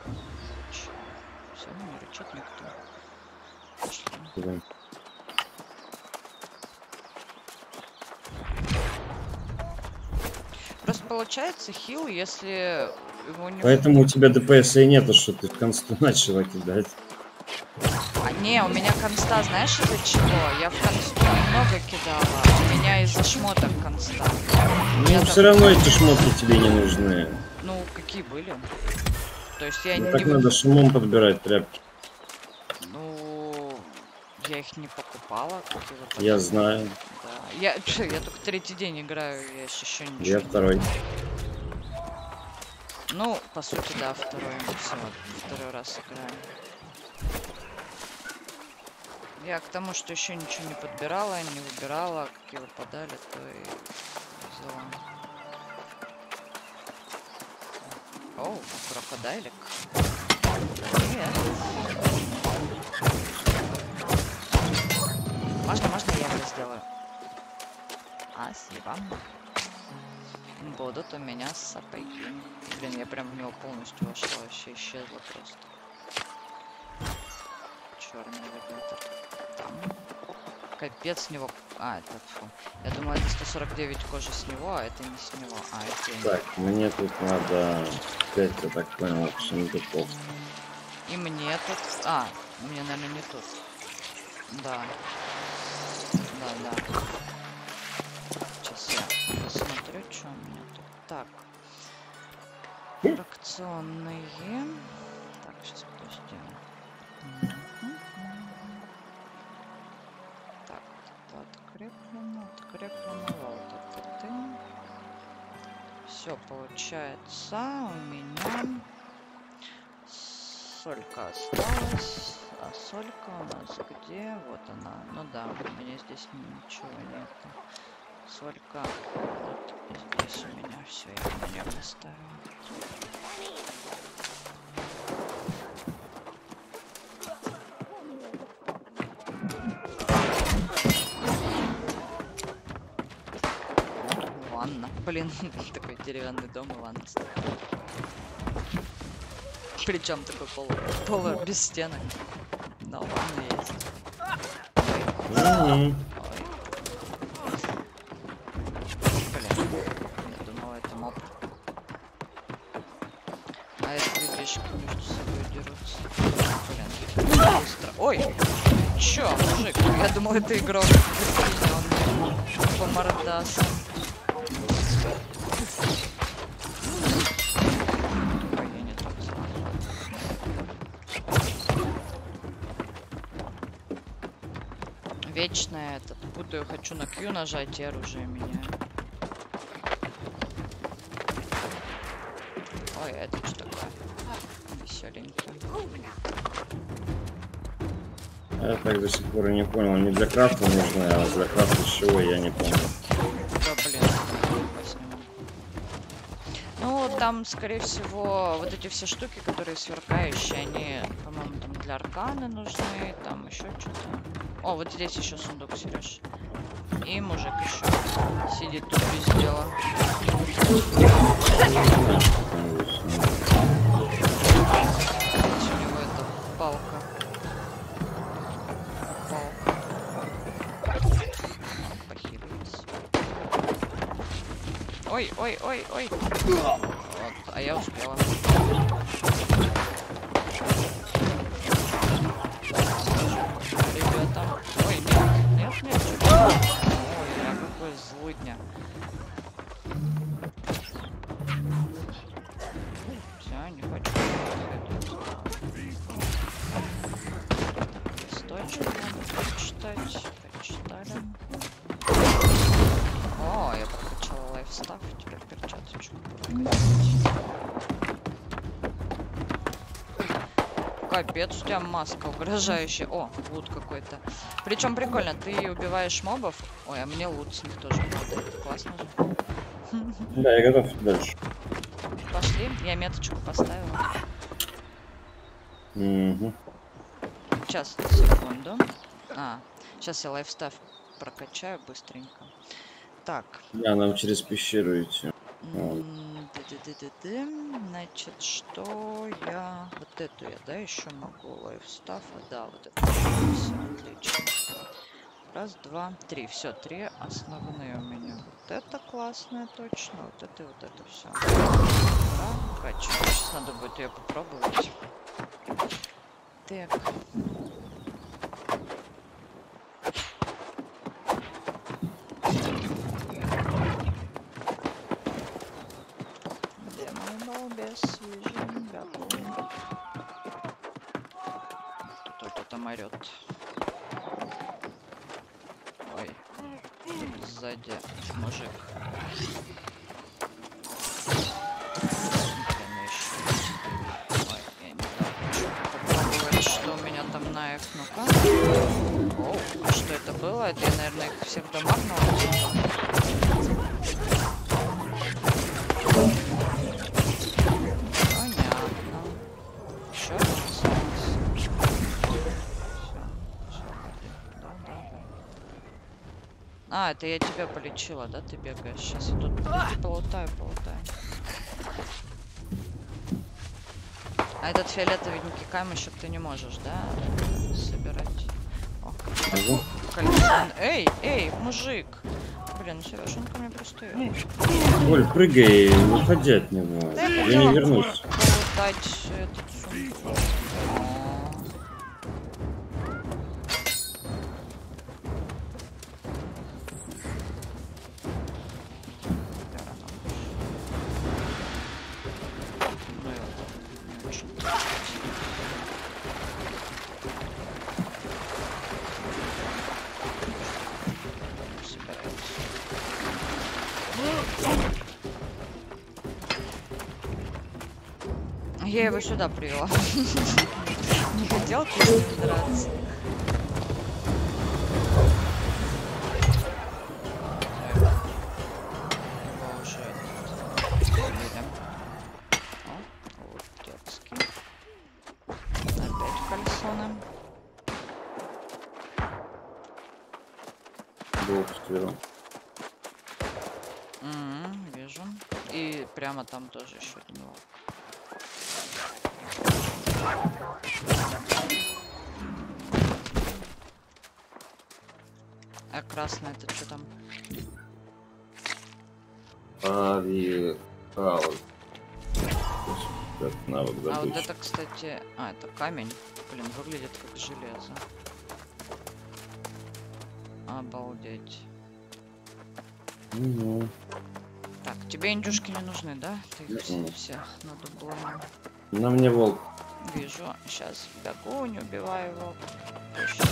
Все, не рычит никто. Пошли. Просто получается хил, если его не... Поэтому у тебя ДПС и нету, что ты в консту [laughs] начала кидать. А, не, у меня конста, знаешь из-за чего? Я в консту немного кидала, у меня из-за шмоток конста. Я Ну, так- все равно эти шмотки тебе не нужны. Ну, какие были? То есть я Ну, не... так надо шумом подбирать тряпки. Ну, я их не покупала. Я знаю. Да. Я, [laughs] я только третий день играю, я еще ничего. Я не- второй. Ну, по сути, да, второй. Все, второй раз играю. Я к тому, что еще ничего не подбирала, не выбирала, какие выпадали, то и взяла. Оу, крокодайлик. Привет. Можно, можно я это сделаю? Спасибо. Будут у меня сапоги. Блин, я прям в него полностью вошла, вообще исчезла просто. Черный ребята. Там. Капец с него. А, это фу. Я думаю, это 149 кожи с него, а это не с него. А, это Так, мне тут надо 5, я так понял, сундуков. И мне тут... А, мне, наверное, не тут. Да. Да, да. Посмотрю, что у меня тут. Так. Фракционные. Так, сейчас подожди. Так, вот это откреплено, откреплено, вот это ты. Все получается у меня Солька осталась. А солька у нас где? Вот она. Ну да, у меня здесь ничего нет. Солька вот здесь у меня все, я на нее поставила. Ванна. Блин, [laughs] такой деревянный дом и ванна. Причем такой пол, пол без стенок. Но ванна есть. Мгм. Ой. Блин, я думал, это моб. Людишки между собой дерутся. Быстро. Ой! Чё, мужик? Я думал, это игрок. Он по. Вечно этот. Путаю, хочу на Q нажать и оружие меняю. Так до сих пор и не понял, не для крафта нужны, а для крафта чего, я не помню. Да блин. Ну, там, скорее всего, вот эти все штуки, которые сверкающие, они, по-моему, там для арканы нужны, там еще что-то. О, вот здесь еще сундук, Сереж. И мужик еще сидит тут без дела. Ой, ой, ой, ой. Вот, а я тебя маска угрожающая. О, лут какой-то. Причем прикольно, ты убиваешь мобов. Ой, а мне лут с них тоже падает. Классно же. Да, я готов дальше. Пошли, я меточку поставила. Угу. Сейчас, секунду. А, сейчас я лайфстав прокачаю быстренько. Так, Да, нам через пещеру идти. Вот. м, ды-ды-ды-ды-ды. значит, что я... Вот эту я, да, еще могу лайфстав? А, да, вот это. Все, отлично. Раз, два, три. Все, три основные у меня. Вот это классная точно. Вот это и вот это все. Прокачиваю. Сейчас надо будет ее попробовать. Так. Где балбес? Вижу бяку. Кто-то там орет. Ой. Сзади мужик. Ну-ка. Оу, а что это было? Это я, наверное, их всех домахнула. Это я тебя полечила, да? Ты бегаешь. Сейчас я тут полутаю, полутаю. А этот фиолетовенький камешек ты не можешь, да? Собирать. О, кольцо. Эй, эй, мужик! Блин, Сереж, он ко мне пристает. Оль, прыгай, уходи от него. Да я Я не вернусь. полутать его сюда привела. [laughs] Не хотел драться. Вот это, кстати... А, это камень. Блин, выглядит как железо. Обалдеть. Ну, Так, тебе индюшки не нужны, да? Ты их все, Мгм. все надубланы. на мне волк. Вижу. Сейчас бегу, не убиваю его. Все.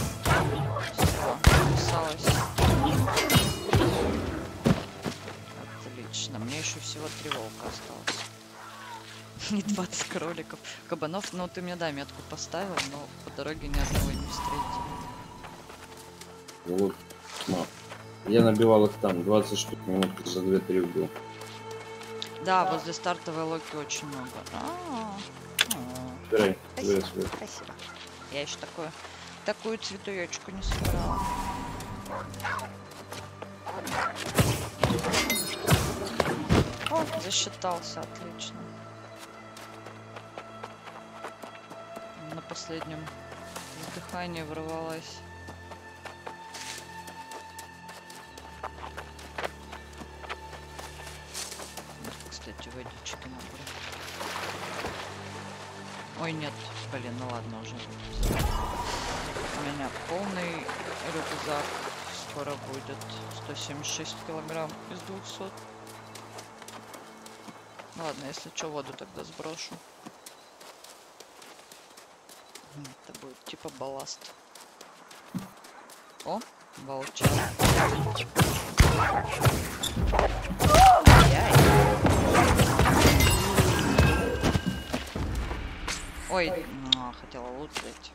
Отлично. Мне еще всего три волка осталось. Не 20 кроликов. Кабанов, ну ты мне да, метку поставил, но по дороге ни одного не встретил. Вот. на. Я набивал их там, 20 штук, минут за 2-3 убил. Да, возле стартовой локи очень много. А, а. Собирай, собирай, Спасибо, спасибо. Я еще такое, такую цветуечку не собирала. О, засчитался, отлично. Последнем дыхании ворвалась. Вот, Кстати, водички набрать. Ой, нет, блин, ну ладно уже. У меня полный рюкзак скоро будет 176 килограмм из 200. Ладно, если что, воду тогда сброшу. М, Это будет типа балласт. О, волчар. Ой, а, хотела лут взять.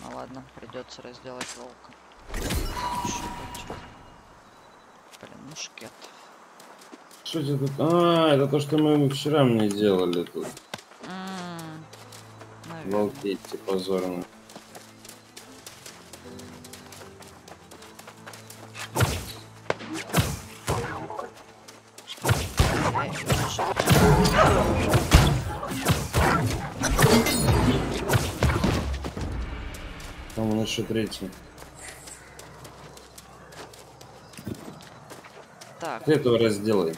Ну ладно, придется разделать волка. Блин, мушкет. Что это тут? А, это то, что мы вчера мне делали тут. Волкетти позорно. Слушай. Там у нас еще третий. Так, Ты этого разделай.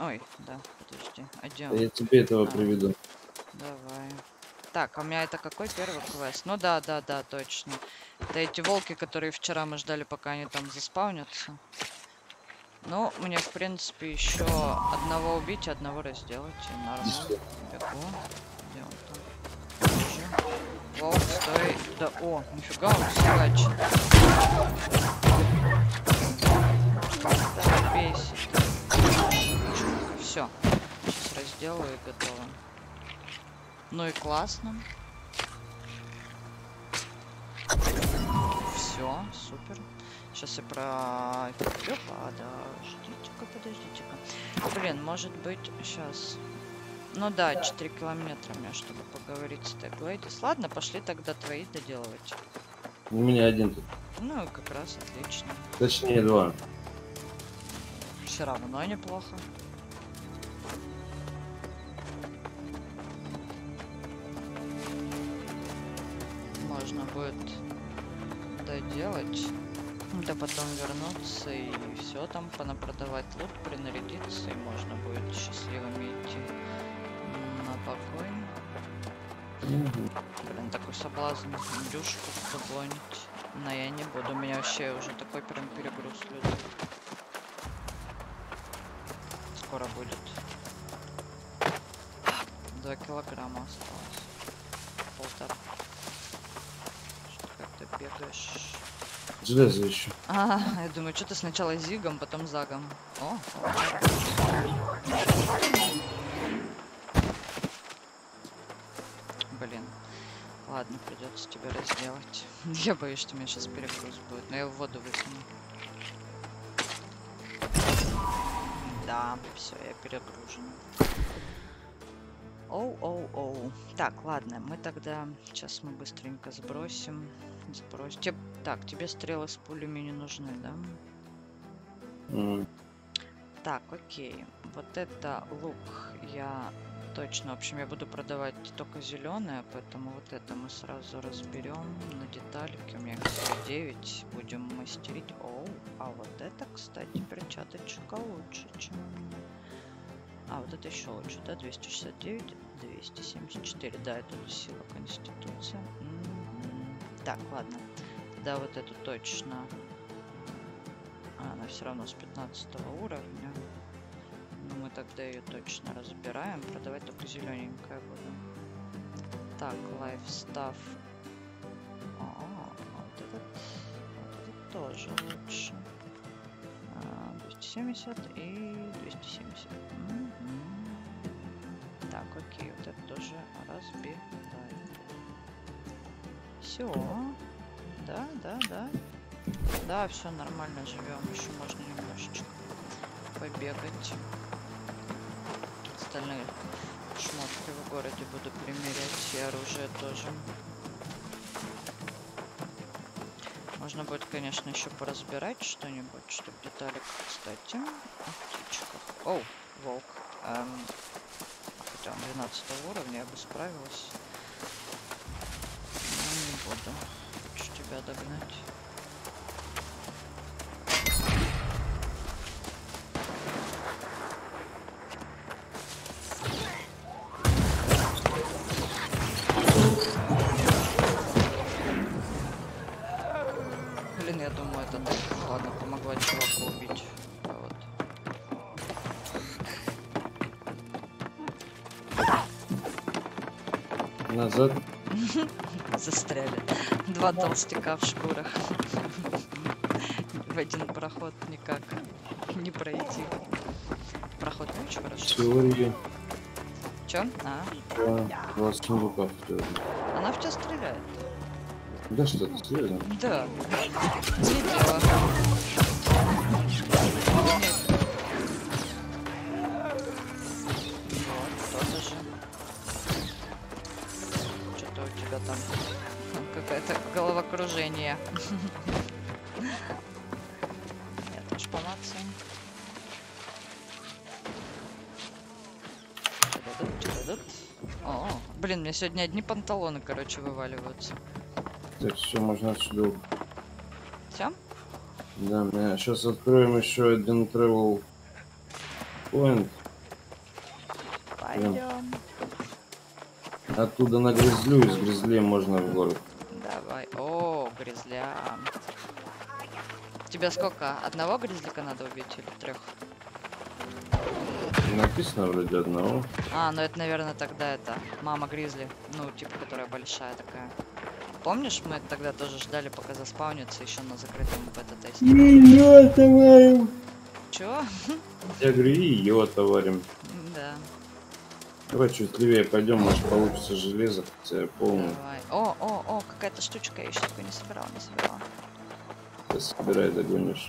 ой, да, подожди, идем. Я тебе этого А. приведу. Так, а у меня это какой первый квест? Ну да, да, да, точно. Это эти волки, которые вчера мы ждали, пока они там заспаунятся. Ну, мне, в принципе, еще одного убить, одного разделать. И нормально. Бегу. Где он там? Бежи. Волк, стой. Да, о, нифига он. Да, бесит. Все. Сейчас разделаю и готово. Ну и классно. Все, супер. Сейчас я про... Подождите-ка, подождите-ка. Блин, может быть, сейчас... Ну да, 4 километра мне, чтобы поговорить с Теглейдис. Ладно, пошли тогда твои доделывать. У меня один тут. Ну, как раз отлично. Точнее, два. Все равно неплохо. Будет доделать, да потом вернуться и все там понапродавать лут, принарядиться, и можно будет счастливыми идти на покой. Блин, такой соблазн Андрюшку заблонить. Но я не буду, у меня вообще уже такой прям перегруз людей. Скоро будет. Два килограмма осталось. Полтора. Бегаешь? Железо еще. А, я думаю, что ты сначала зигом, потом загом. О, Блин. Ладно, придется тебя разделать. [laughs] Я боюсь, что у меня сейчас перегруз будет, но я в воду выкину. Да, все, я перегружен. Оу, оу, оу. Так, ладно, мы тогда... Сейчас мы быстренько сбросим. Сбросим. Теб- Так, тебе стрелы с пулями не нужны, да? М. Так, окей. Вот это лук я точно, в общем, я буду продавать только зеленое, поэтому вот это мы сразу разберем на детальки. У меня их всего 9. Будем мастерить. Оу, а вот это, кстати, перчаточка лучше, чем у меня. А, вот это еще лучше, да? 269, 274. Да, это сила конституция. Так, ладно. Да, вот эту точно. А, она все равно с 15 уровня. Но мы тогда ее точно разбираем. Продавать только зелененькое буду. Так, лайфстаф. А, вот этот, вот этот тоже лучше. А, 270 и 270. Мгм. Так, окей, вот это тоже разбираем. Все. Да, да, да. Да, все нормально живем. Еще можно немножечко побегать. Остальные шмотки в городе буду примерять и оружие тоже. Можно будет, конечно, еще поразбирать что-нибудь, чтобы деталик, кстати, о птичках. Оу, волк. Эм, хотя он 12 уровня, я бы справилась. Буду. Тебя догнать. Застряли. Два толстяка в шкурах. В один проход никак не пройти. Проход не очень хорошо. Теории. Чё? А, Да. Два сундука в теории. она в тебя стреляет. Да что ты, серьезно? Да. Видела. Вот, тоже же. Что-то у тебя там какое-то головокружение. Я тоже по максимуму. Чудо-дут, чудо-дут. О, блин, мне сегодня одни панталоны, короче, вываливаются. Так, все, можно отсюда. Все? Да, мы сейчас откроем еще один travel point. Пойдем. Оттуда на грязлю, из грязли можно в город. Давай. О, грязля. Тебе сколько? Одного грязляка надо убить или трех? Написано вроде одного. А, ну это, наверное, тогда это мама гризли. Ну, типа, которая большая такая. Помнишь, мы тогда тоже ждали, пока заспаунится еще на закрытом бета-тесте? Ее товарим. Чего? Я говорю, ее товарим. Да, Давай чуть левее пойдем, может получится железо, хотя я полный. давай. О, о, о, какая-то штучка, я еще такой не собирала, не собирала. Ты собирай, догонишь.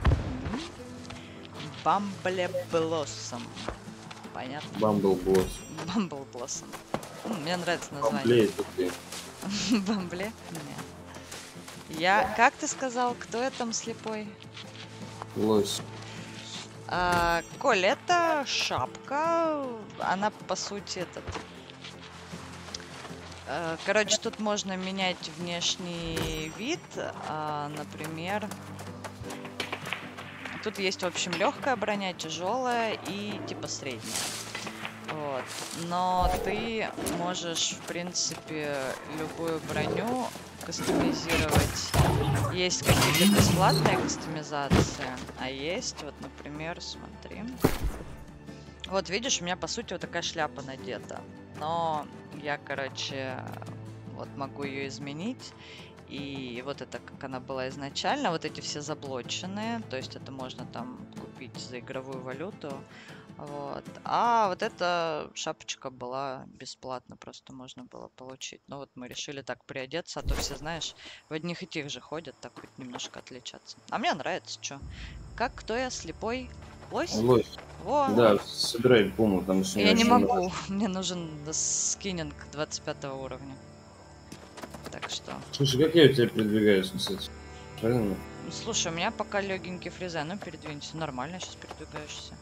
Бамбле Блоссом. Понятно? Бамбл босс. Бамбл Блоссом. М, Мне нравится название. Бамблей это ты. [laughs] Бамбле? Нет. Я... Как ты сказал, кто я там слепой? Лось. А, Коль, это шапка. Она, по сути, этот... э, Короче, тут можно менять внешний вид. а, Например... Тут есть, в общем, легкая броня, тяжелая и типа средняя. Вот. Но ты можешь, в принципе, любую броню кастомизировать. Есть какие-то бесплатные кастомизации, а есть, вот, например, смотри. Вот, видишь, у меня, по сути, вот такая шляпа надета. Но я, короче, вот могу ее изменить. И вот это, как она была изначально, вот эти все заблоченные, то есть это можно там купить за игровую валюту. Вот. А вот эта шапочка была бесплатно, просто можно было получить. Но вот мы решили так приодеться, а то все, знаешь, в одних и тех же ходят, так хоть немножко отличаться. А мне нравится, что. Как, кто я, слепой? Лось? Лось. Во! Да, собирай буму, там еще Я не очень много. могу, мне нужен скиннинг 25 уровня. Так что... Слушай, как я у тебя передвигаюсь, кстати? Правильно? Ну, Слушай, у меня пока легенький фреза, ну передвинься. Нормально сейчас передвигаешься.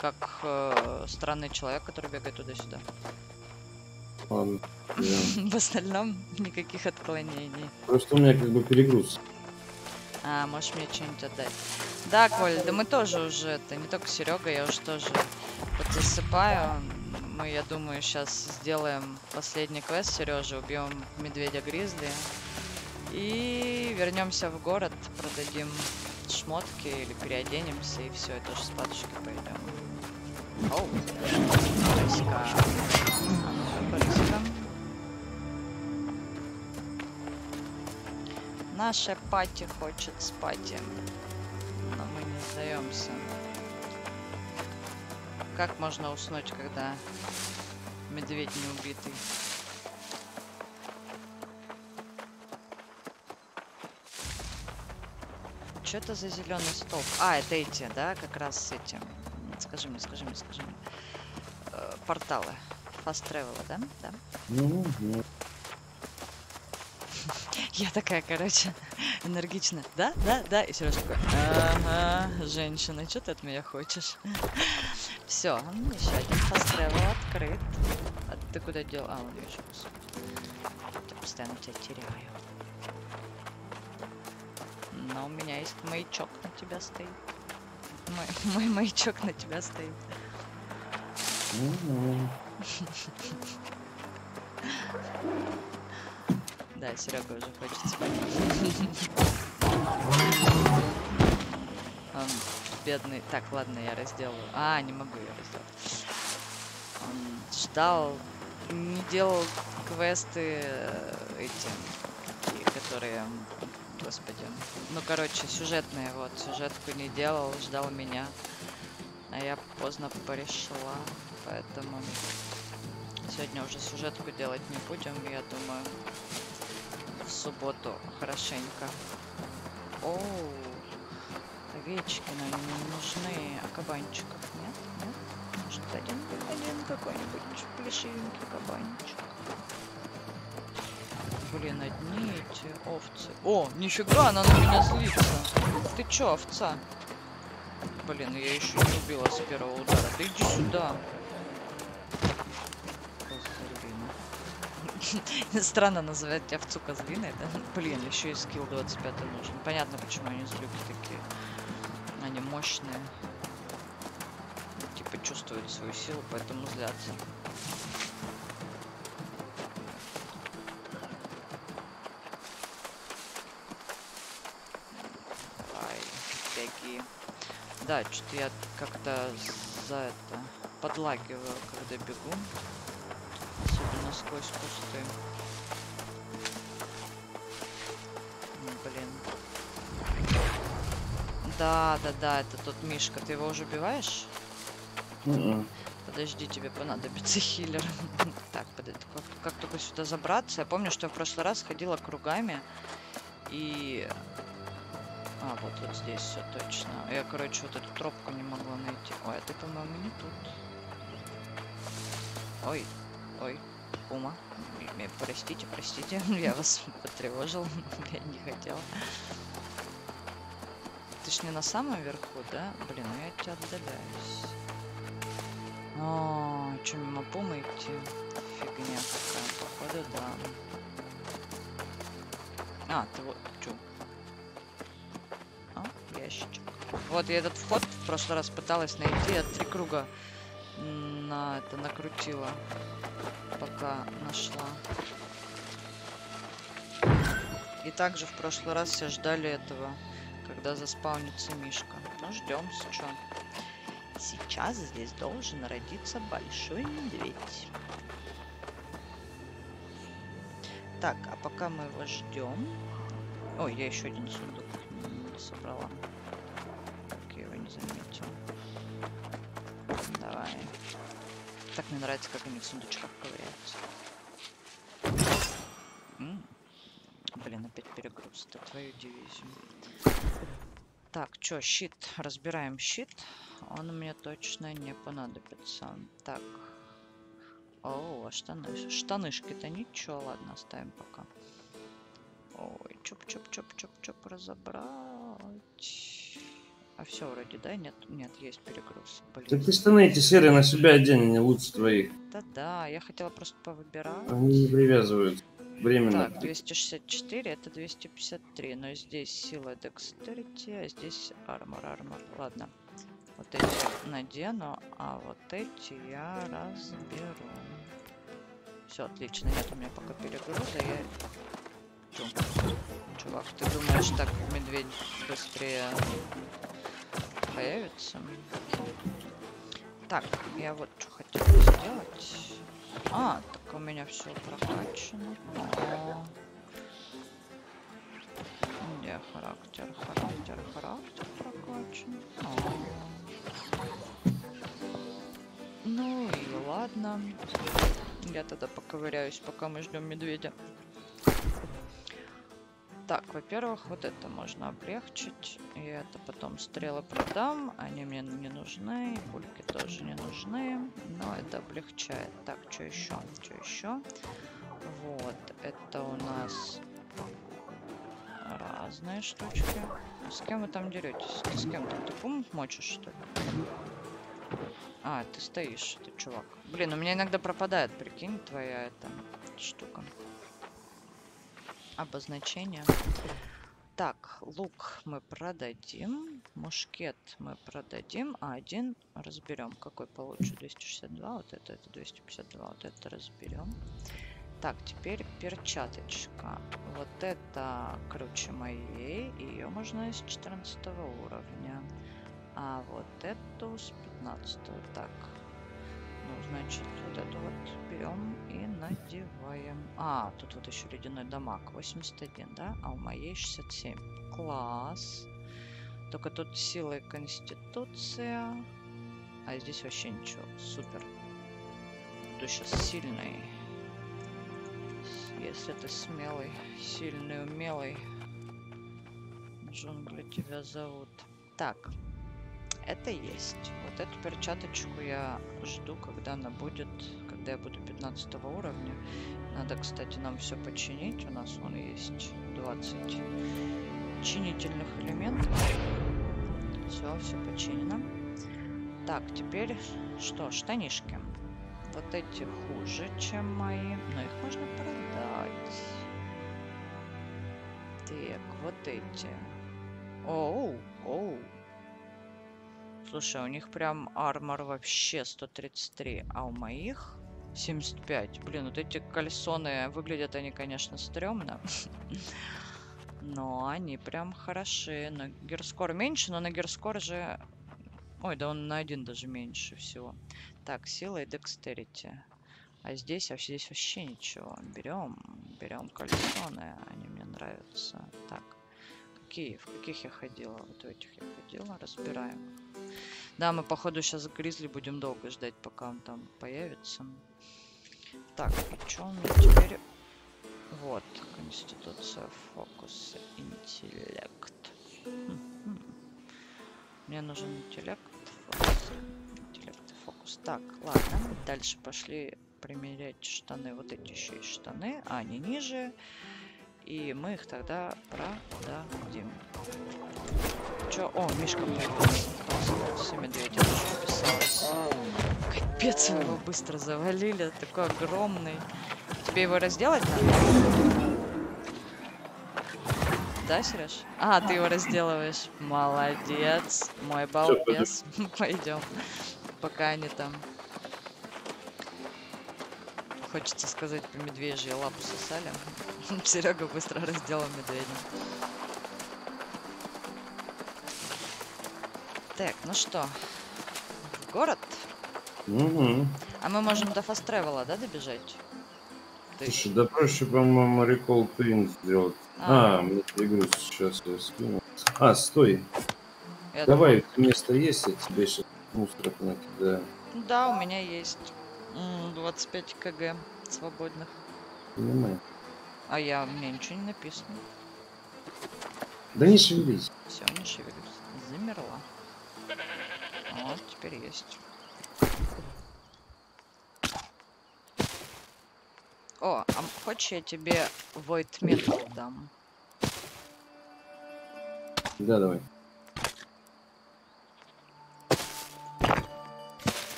Как э, странный человек, который бегает туда-сюда. Ладно. [laughs] В остальном никаких отклонений. Просто у меня как бы перегруз. А, можешь мне что-нибудь отдать? Да, Коль, да мы тоже уже, это не только Серега, я уже тоже вот. Мы, я думаю, сейчас сделаем последний квест Сережи, убьем медведя Гризли. И вернемся в город, продадим шмотки или переоденемся, и все, и тоже с падушкой пойдем. Оу, Наша пати хочет спать, но мы не сдаемся. Как можно уснуть, когда медведь не убитый? Что это за зеленый столб? А, это эти, да, как раз эти. М, Скажи мне, скажи мне, скажи мне. Э, порталы. Fast travel, да? Да. Ну, ну, Я такая, короче, [laughs] энергичная. Да, да, да. И Сережа такой, ага, женщина, что ты от меня хочешь? [laughs] Все, еще один travel открыт. А ты куда дел? А, вот вижу. Я постоянно тебя теряю. Но у меня есть маячок на тебя стоит. Мой, [laughs] мой маячок на тебя стоит. ну, ну. Да, Серега уже хочет спать. бедный. Так, ладно, я разделаю. А, не могу я разделать. Ждал, не делал квесты э, эти, которые, господи, ну, короче, сюжетные, вот, сюжетку не делал, ждал меня. А я поздно пришла, поэтому сегодня уже сюжетку делать не будем, я думаю, субботу хорошенько. Оу, овечки нам не нужны, а кабанчиков нет? Нет? Может, один, один какой-нибудь плешивенький кабанчик. Блин, одни эти овцы. О, нифига, она на меня злится. Ты чё, овца? Блин, я еще не убила с первого удара. Да иди сюда. [laughs] Странно называть овцу козлиной, да? Блин, еще и скилл 25 нужен. Понятно, почему они злюки такие. Они мощные. Типа чувствуют свою силу, поэтому злятся. Ай, беги. Да, что-то я как-то за это подлагиваю, когда бегу. Особенно сквозь кусты. Ну, блин. Да, да, да, это тот Мишка. Ты его уже убиваешь? Мгм. Подожди, тебе понадобится хиллер. [laughs] так, подожди, как, как только сюда забраться? Я помню, что я в прошлый раз ходила кругами и... А, вот, вот здесь все точно. Я, короче, вот эту тропку не могла найти. Ой, а ты, по-моему, не тут. Ой, ой, Ума. М- Простите, простите, [laughs] я вас потревожил. [laughs] я не хотела. Ты ж не на самом верху, да? Блин, ну я тебя отдаляюсь. А, что, мимо Пумы идти? Фигня какая, походу, да. А, ты вот, чё? А, ящичек. Вот, я этот вход в прошлый раз пыталась найти, я три круга на это накрутила, пока нашла. И также в прошлый раз все ждали этого, когда заспаунится Мишка. Ну, ждем, что. Сейчас здесь должен родиться большой медведь. Так, а пока мы его ждем. Ой, я еще один сундук собрала. Так мне нравится, как они в сундучках ковыряются. М. Блин, опять перегруз. Это твою дивизию. Так, чё, щит. Разбираем щит. Он мне точно не понадобится. Так. О, а штаны. Штанышки-то ничего. Ладно, оставим пока. Ой, чоп-чоп-чоп-чоп-чоп разобрать. А все вроде, да? Нет, нет, есть перегруз. Блин. ты штаны эти серые на себя одень, они лучше твоих. Да-да, я хотела просто повыбирать. Они не привязывают. Временно. Так, 264, это 253, но здесь сила декстерити, а здесь армор, армор. Ладно, вот эти надену, а вот эти я разберу. Все, отлично, нет у меня пока перегруза, я... Чё? Чувак, ты думаешь, так медведь быстрее появится? Так, я вот что хотела сделать. А, так у меня все прокачано. О. Где характер, характер, характер прокачан. О. Ну и ладно. Я тогда поковыряюсь, пока мы ждем медведя. Так, во-первых, вот это можно облегчить. И это потом стрелы продам. Они мне не нужны. Пульки тоже не нужны. Но это облегчает. Так, что еще? Что еще? Вот, это у нас разные штучки. А с кем вы там деретесь? Ты с кем там? Ты пум мочишь, что ли? А, ты стоишь, ты чувак. Блин, у меня иногда пропадает, прикинь, твоя эта штука обозначение. Так, лук мы продадим, мушкет мы продадим, а один разберем. Какой получу? 262, вот это, это 252, вот это разберем. Так, теперь перчаточка. Вот это круче моей, ее можно из 14 уровня. А вот эту с 15 Так. Ну, значит, вот эту вот берем и надеваем. А, тут вот еще ледяной дамаг. 81, да? А у моей 67. Класс. Только тут сила и конституция. А здесь вообще ничего. Супер. Буду сейчас сильный. Если ты смелый, сильный, умелый. Джунгли тебя зовут. Так. Это есть. Вот эту перчаточку я жду, когда она будет, когда я буду 15 уровня. Надо, кстати, нам все починить. У нас вон есть 20 чинительных элементов. Все, все починено. Так, теперь что? Штанишки. Вот эти хуже, чем мои, но их можно продать. Так, вот эти. Оу, оу. Слушай, у них прям армор вообще 133, а у моих 75. Блин, вот эти кальсоны, выглядят они, конечно, стрёмно. [laughs] Но они прям хороши. На герскор меньше, но на герскор же... Ой, да он на один даже меньше всего. Так, сила и декстерити. А здесь, а здесь вообще ничего. Берем, берем кальсоны, они мне нравятся. Так, какие, в каких я ходила? Вот в этих я ходила, разбираем. Да, мы походу сейчас Гризли будем долго ждать, пока он там появится. Так, и что у меня теперь? Вот, конституция, фокус, интеллект. Мне нужен интеллект, фокус, интеллект и фокус. Так, ладно, дальше пошли примерять штаны. Вот эти еще есть штаны, а они ниже. И мы их тогда продадим. Чё? О, Мишка появился. Все медведь уже писалось. Капец, его быстро завалили. Такой огромный. Тебе его разделать надо? Да, Сереж? А, ты его разделываешь. Молодец. Мой балбес. [laughs] Пойдем. Пока они там. Хочется сказать по медвежьи лапу сосали. [laughs] Серега быстро разделал медведя. Так, ну что, в город? Угу. А мы можем до фаст тревела, да, добежать? Ты- Слушай, да проще, по-моему, Recall Twin сделать. А. А, мне игру сейчас я скину. А, стой. я Давай, место есть, я тебе сейчас мусор накидаю. думаю- Да, у меня есть 25 кг свободных. Понимаю. А я, мне ничего не написано. Да не шевелись. Все, не шевелюсь. Замерла. Вот, теперь есть. О, а хочешь я тебе Void Metal дам? Да, давай.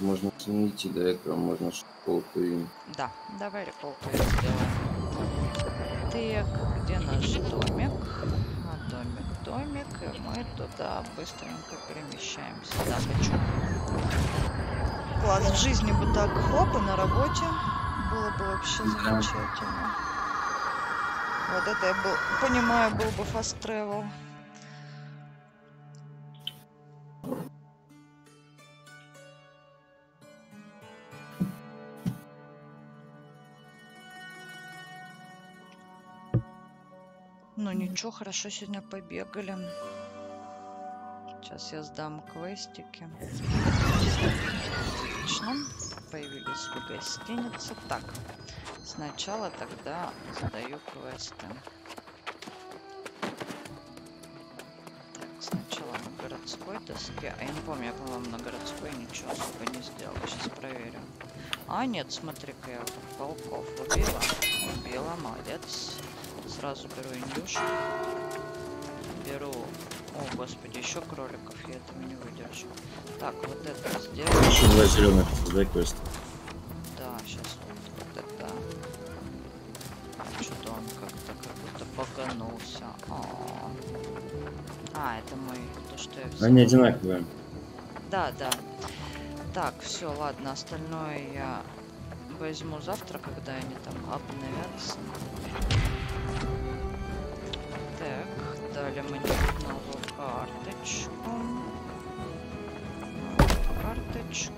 Можно не идти до этого, можно Twin. Да, давай реколку сделаем. Так, где наш домик? А, домик, домик, и мы туда быстренько перемещаемся. Да, хочу. Класс, в жизни бы так хлоп и на работе. Было бы вообще Да. замечательно. Вот это я был, понимаю, был бы fast ничего, хорошо сегодня побегали. Сейчас я сдам квестики. Отлично. Появились в гостинице. Так, сначала тогда сдаю квесты. Так, сначала на городской доске. А я не помню, я, по-моему, на городской ничего особо не сделал. Сейчас проверим. А, нет, смотри-ка, я волков убила. Убила, молодец. Сразу беру индюшек. Беру... О, господи, еще кроликов, я этого не выдержу. Так, вот это сделаю. Еще два зеленых, создай квест. Да, сейчас вот, вот это. Что-то он как-то как будто баганулся. А, А, это мой, то, что я взял. Они одинаковые. Да, да. Так, все, ладно, остальное я возьму завтра, когда они там обновятся. Дали мне новую карточку. Новую карточку.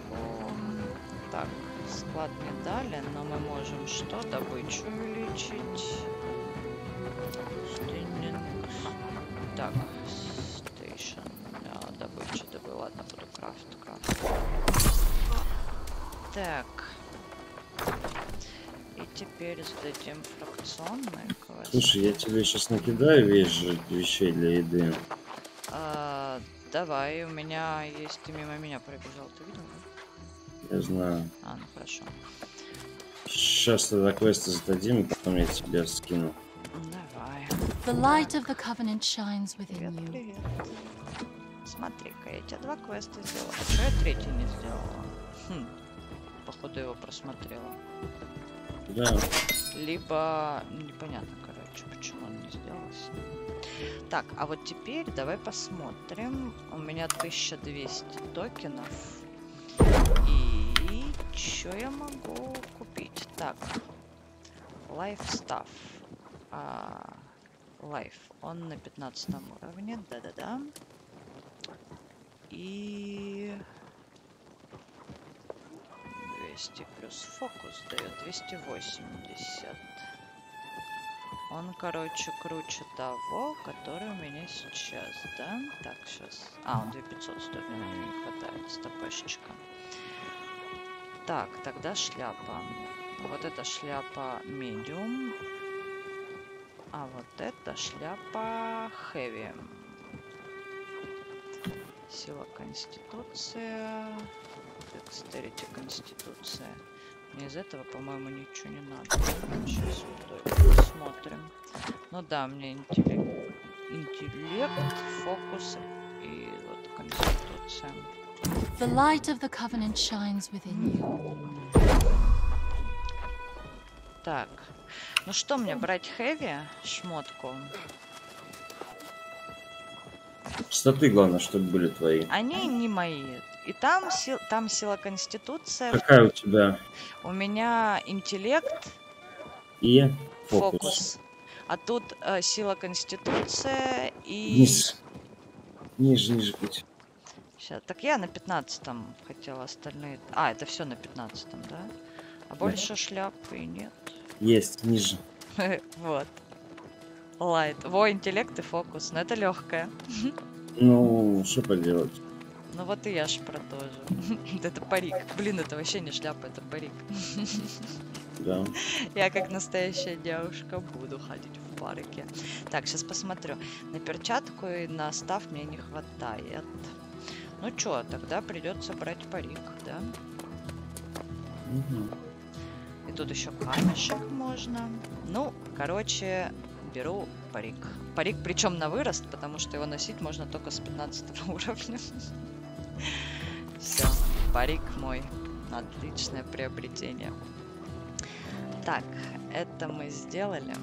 Так, склад не дали, но мы можем что? Добычу увеличить. Стейнингс. Так, стейшн. Да, добыча добы. Ладно, буду крафт, крафт. Так. Теперь сдадим фракционный квест. Слушай, я тебе сейчас накидаю вещь, вещей для еды. А, давай, у меня есть, ты мимо меня пробежал, ты видел? да? Я знаю. А, ну хорошо. Сейчас тогда квесты сдадим, и потом я тебе скину. Давай. The light of the covenant shines Привет, within you. привет. Смотри-ка, я тебе два квеста сделала. А что я третий не сделала? Хм. Походу его просмотрела. Да. Либо непонятно, короче, почему он не сделался. Так, а вот теперь давай посмотрим. У меня 1200 токенов. И что я могу купить? Так, Life Stuff. А, Life. Он на 15 уровне. Да-да-да. И 200 плюс фокус дает 280. Он, короче, круче того, который у меня сейчас, да? Так, сейчас. А, он 2500 стоит, мне не хватает, стопешечка. Так, тогда шляпа. Вот эта шляпа медиум. А вот эта шляпа heavy. Сила конституция. Декстерити конституция. Мне из этого, по-моему, ничего не надо. Сейчас посмотрим. Ну да, мне интеллект, интеллект фокус и вот конституция. The light of the covenant shines within you. Так, ну что мне брать хэви шмотку? Статы, главное, чтобы были твои. Они не мои. И там, сил, там сила конституция. Какая у тебя? У меня интеллект, И фокус. фокус. А тут э, сила конституция и... Вниз. Ниже, ниже путь. Сейчас. Так я на 15 хотела остальные. А, это все на 15 да? А больше шляп и нет. Есть, ниже. [laughs] Вот. Лайт. Во, интеллект и фокус. Но это легкое. Ну, что поделать? Ну вот и я ж про то же. [laughs] Это парик. Блин, это вообще не шляпа, это парик. Да. [laughs] Я как настоящая девушка буду ходить в парике. Так, сейчас посмотрю. На перчатку и на став мне не хватает. Ну чё, тогда придется брать парик, да? И тут еще камешек можно. Ну, короче, беру парик. Парик причем на вырост, потому что его носить можно только с 15 [laughs] уровня. Все, парик мой. Отличное приобретение. Так, это мы сделали.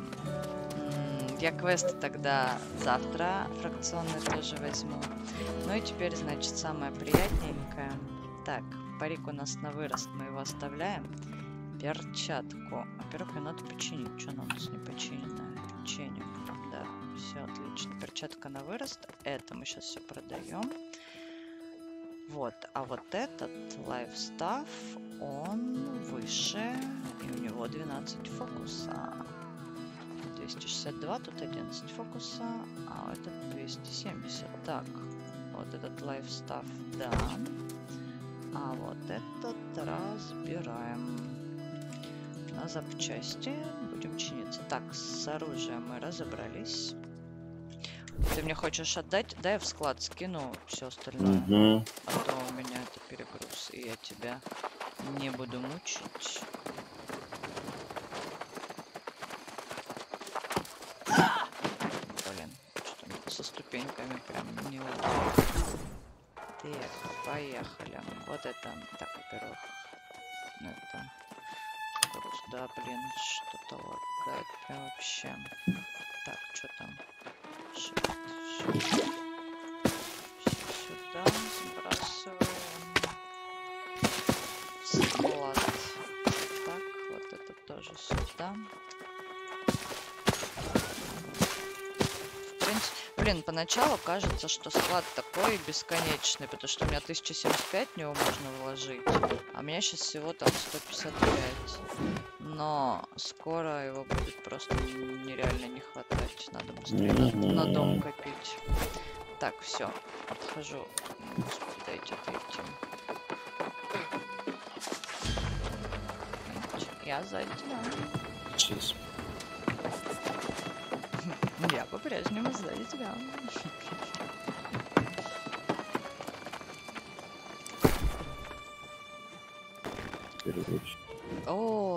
Я квесты тогда завтра фракционные тоже возьму. Ну и теперь, значит, самое приятненькое. Так, парик у нас на вырост, мы его оставляем. Перчатку. Во-первых, ее надо починить. Что она у нас не починенная? Чиним. Да, все отлично. Перчатка на вырост. Это мы сейчас все продаем. Вот, а вот этот лайфстаф, он выше, и у него 12 фокуса. 262, тут 11 фокуса, а этот 270. Так, вот этот лайфстаф, да. А вот этот разбираем на запчасти. Будем чиниться. Так, с оружием мы разобрались. Ты мне хочешь отдать? Да, я в склад скину все остальное. Мгм. А то у меня это перегруз, и я тебя не буду мучить. Блин, что со ступеньками прям не удобно. Так, поехали. Вот это, так, во-первых, это груз, да, блин, что-то лагает прям вообще. Так, Сюда сбрасываем. Блин, поначалу кажется, что склад такой бесконечный, потому что у меня 1075 в него можно вложить, а у меня сейчас всего там 155. Но скоро его будет просто нереально не хватать. Надо быстрее на, на дом копить. Так, все, отхожу. Господи, дайте отойти. Я сзади тебя. Сейчас. Я по-прежнему сзади тебя.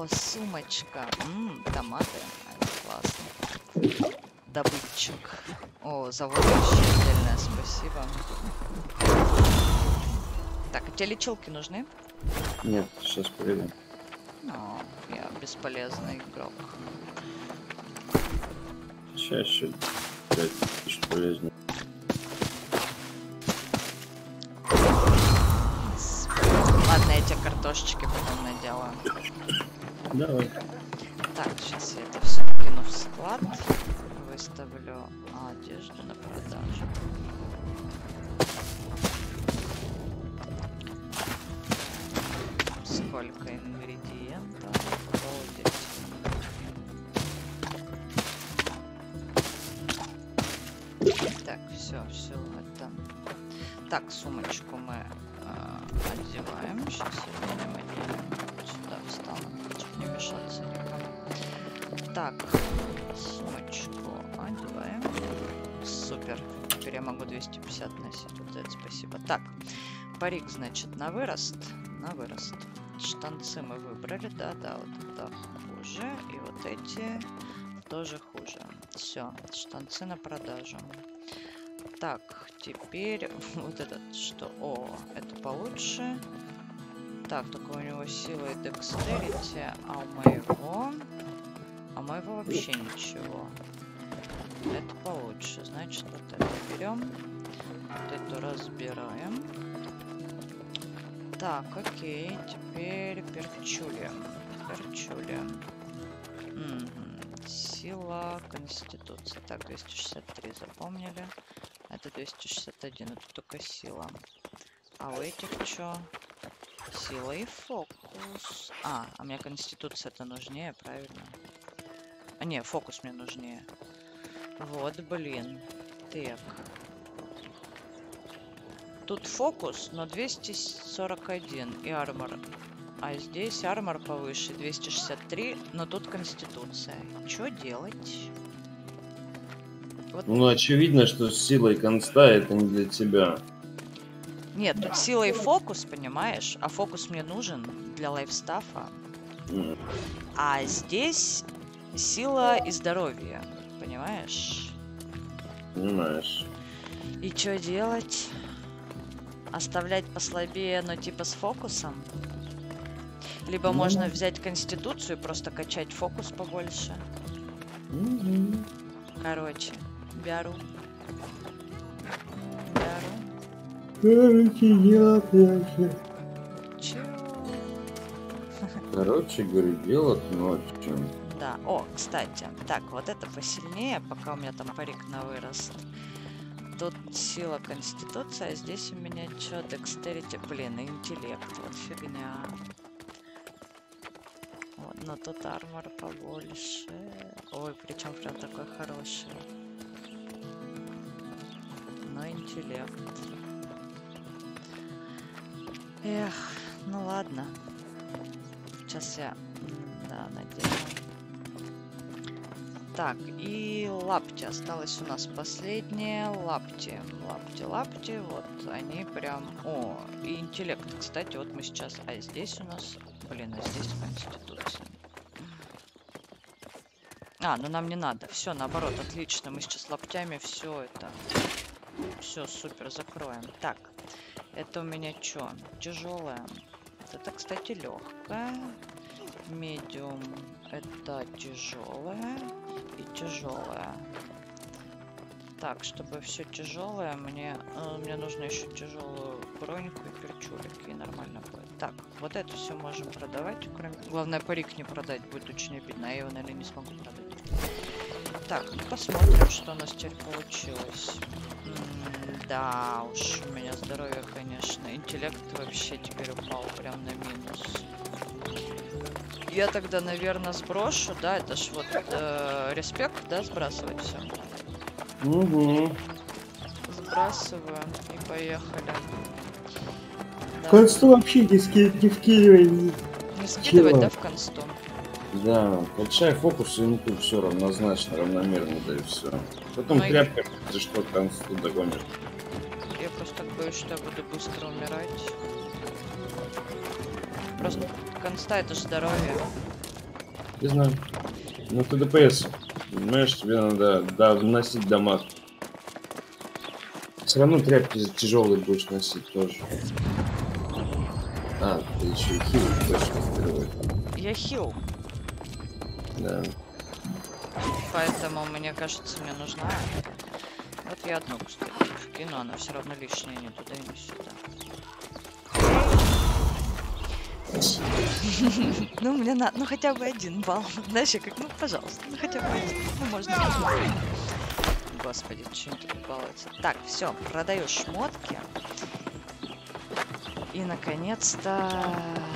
О, сумочка. М, томаты. Классно. Добытчик. О, за воду еще отдельное спасибо. Так, а тебе лечилки нужны? Нет, сейчас приду. Ну, я бесполезный игрок. Чаще, блядь, что полезнее. С- Ладно, я тебе картошечки потом наделаю. Давай. Так, сейчас я это все кину в склад. Выставлю одежду на продажу. Сколько ингредиентов? Обалдеть. Так, все, все это. Так, сумочку мы э, одеваем. Сейчас я мешаться никому. Так, сумочку одеваем. Супер. Теперь я могу 250 носить. Вот это спасибо. Так, парик, значит, на вырост. На вырост. Штанцы мы выбрали, да, да, вот это хуже. И вот эти тоже хуже. Все, штанцы на продажу. Так, теперь [laughs] вот этот что? О, это получше. Так, только у него сила и декстерити, а у моего... А у моего вообще ничего. Это получше. Значит, вот это берем. Вот эту разбираем. Так, окей. Теперь перчули. Перчули. Мгм. Сила, конституция. Так, 263 запомнили. Это 261, это только сила. А у этих что? Сила и фокус. А, а мне конституция-то нужнее, правильно? А, не, фокус мне нужнее. Вот, блин. Так. Тут фокус, но 241 и армор. А здесь армор повыше 263, но тут конституция. Что делать? Вот Ну, очевидно, что с силой конста это не для тебя. Нет, тут сила и фокус, понимаешь? А фокус мне нужен для лайфстафа. А здесь сила и здоровье, понимаешь? Понимаешь. И что делать? Оставлять послабее, но типа с фокусом? Либо Ну. можно взять конституцию и просто качать фокус побольше. Мгм. Короче, беру. Беру. Короче. Чё? Говорю, дело ночью. Да. О, кстати. Так, вот это посильнее, пока у меня там парик на вырост. Тут сила конституция, а здесь у меня что, декстерити, блин, и интеллект, вот фигня. Вот, но тут армор побольше. Ой, причем прям такой хороший. Но интеллект. Эх, ну ладно. Сейчас я, да, надену. Так, и лапти. Осталось у нас последние лапти. Лапти, лапти. Вот они прям... О, и интеллект. Кстати, вот мы сейчас... А здесь у нас... Блин, а здесь конституция. А, ну нам не надо. Все, наоборот, отлично. Мы сейчас лаптями все это... Все, супер, закроем. Так, это у меня что? Тяжелое. Это, кстати, легкое. Медиум это тяжелое и тяжелое. Так, чтобы все тяжелое, мне, э, мне нужно еще тяжелую броньку и перчурики, и нормально будет. Так, вот это все можем продавать, кроме... Главное, парик не продать, будет очень обидно, я его, наверное, не смогу продать. Так, ну посмотрим, что у нас теперь получилось. М, Да уж, у меня здоровье, конечно. Интеллект вообще теперь упал прям на минус. Я тогда, наверное, сброшу, да, это ж вот э, респект, да, сбрасывать все. Угу. Сбрасываю и поехали. Да. Консту вообще не, ски, не вкидывай. Не скидывать, чего? да, в консту? Да, качай фокус и инту все равнозначно, равномерно, да и все. Потом Ну и- тряпкой, ты что, консту догонишь. Я просто боюсь, что я буду быстро умирать. Просто конста это же здоровье. Не знаю. Ну ты ДПС. Понимаешь, тебе надо да, носить дамаг. Все равно тряпки тяжелые будешь носить тоже. А, ты еще и хил точно впервые. Я хил, Да. поэтому мне кажется, мне нужна. Вот я одну, кстати, вкину, она все равно лишняя, не туда и не сюда. [laughs] Ну, мне надо, ну хотя бы один балл. Знаешь, как, ну, пожалуйста, ну хотя бы один. Ну, можно. Господи, что не так балуется. Так, все, продаю шмотки. И, наконец-то,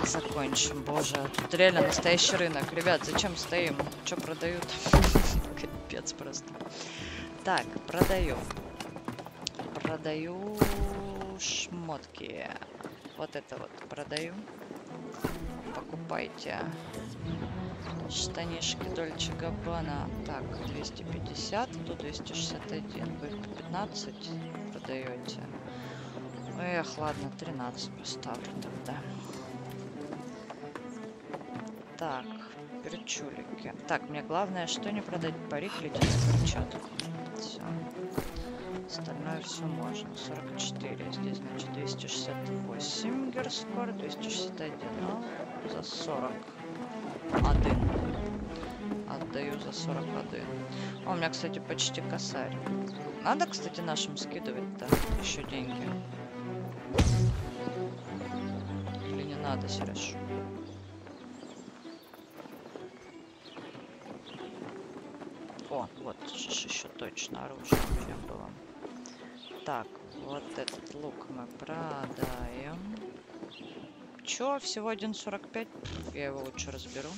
закончим. Боже, тут реально настоящий рынок. Ребят, зачем стоим? Что продают? [laughs] Капец просто. Так, продаю. Продаю шмотки. Вот это вот продаю. Покупайте. Штанишки Дольче Габбана. Так, 250, тут 261. Вы по 15 продаете. Эх, ладно, 13 поставлю тогда. Так, перчулики. Так, мне главное, что не продать парик, лететь перчатку. Все. Остальное все можно. 44. Здесь, значит, 268 герскор, 261. Ну, за 40. Один. Отдаю за 41. О, у меня, кстати, почти косарь. Надо, кстати, нашим скидывать-то еще деньги. Или не надо, Сереж? О, вот еще точно оружие меня было. Так, вот этот лук мы продаем. Чё, всего 1.45? Я его лучше разберу.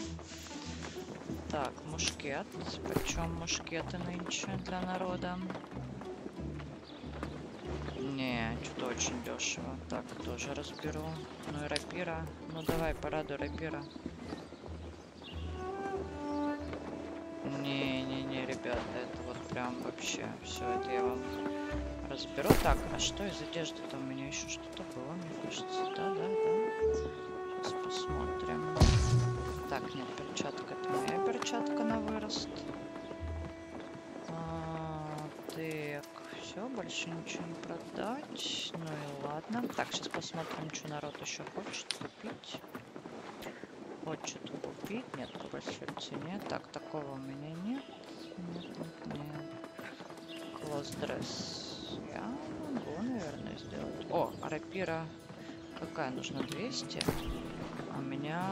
Так, мушкет. Почем мушкеты нынче для народа? Что-то очень дешево. Так, тоже разберу. Ну и рапира. Ну давай, порадуй рапира. Не-не-не, ребята, это вот прям вообще все это я вам разберу. Так, а что из одежды-то у меня еще что-то было, мне кажется. Да, да, да. Сейчас посмотрим. Так, нет, перчатка это моя перчатка на вырост. Все, больше ничего не продать. Ну и ладно. Так, сейчас посмотрим, что народ еще хочет купить. Хочет купить. Нет, большой цене. Так, такого у меня нет. Нет, нет, нет. Клосс дресс. Я могу, наверное, сделать. О, рапира. Какая нужна? 200? А у меня...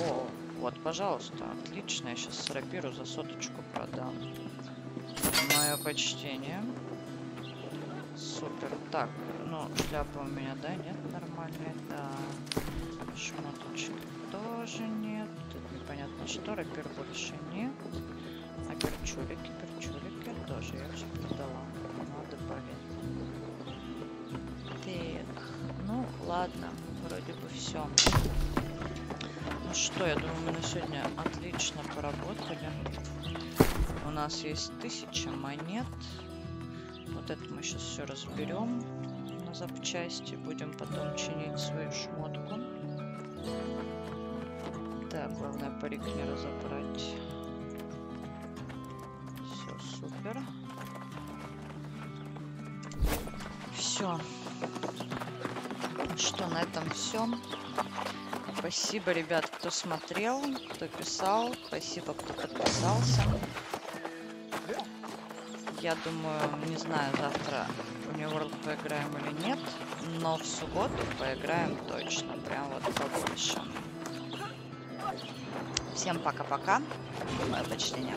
О, вот, пожалуйста. Отлично. Я сейчас рапиру за соточку продам. Мое почтение. Супер. Так, ну, шляпа у меня, да, нет, нормальная, да. Шмоточки тоже нет. Тут непонятно что, рапир больше нет. А перчулики, перчулики тоже я все продала. Надо Так, ну, ладно, вроде бы все. Ну что, я думаю, мы на сегодня отлично поработали. У нас есть тысяча монет. Вот это мы сейчас все разберем на запчасти. Будем потом чинить свою шмотку. Так, главное парик не разобрать. Все, супер. Все. Что, на этом все. Спасибо, ребят, кто смотрел, кто писал. Спасибо, кто подписался. Я думаю, не знаю, завтра в New World поиграем или нет, но в субботу поиграем точно, прям вот побольше. Всем пока-пока, мое почтение.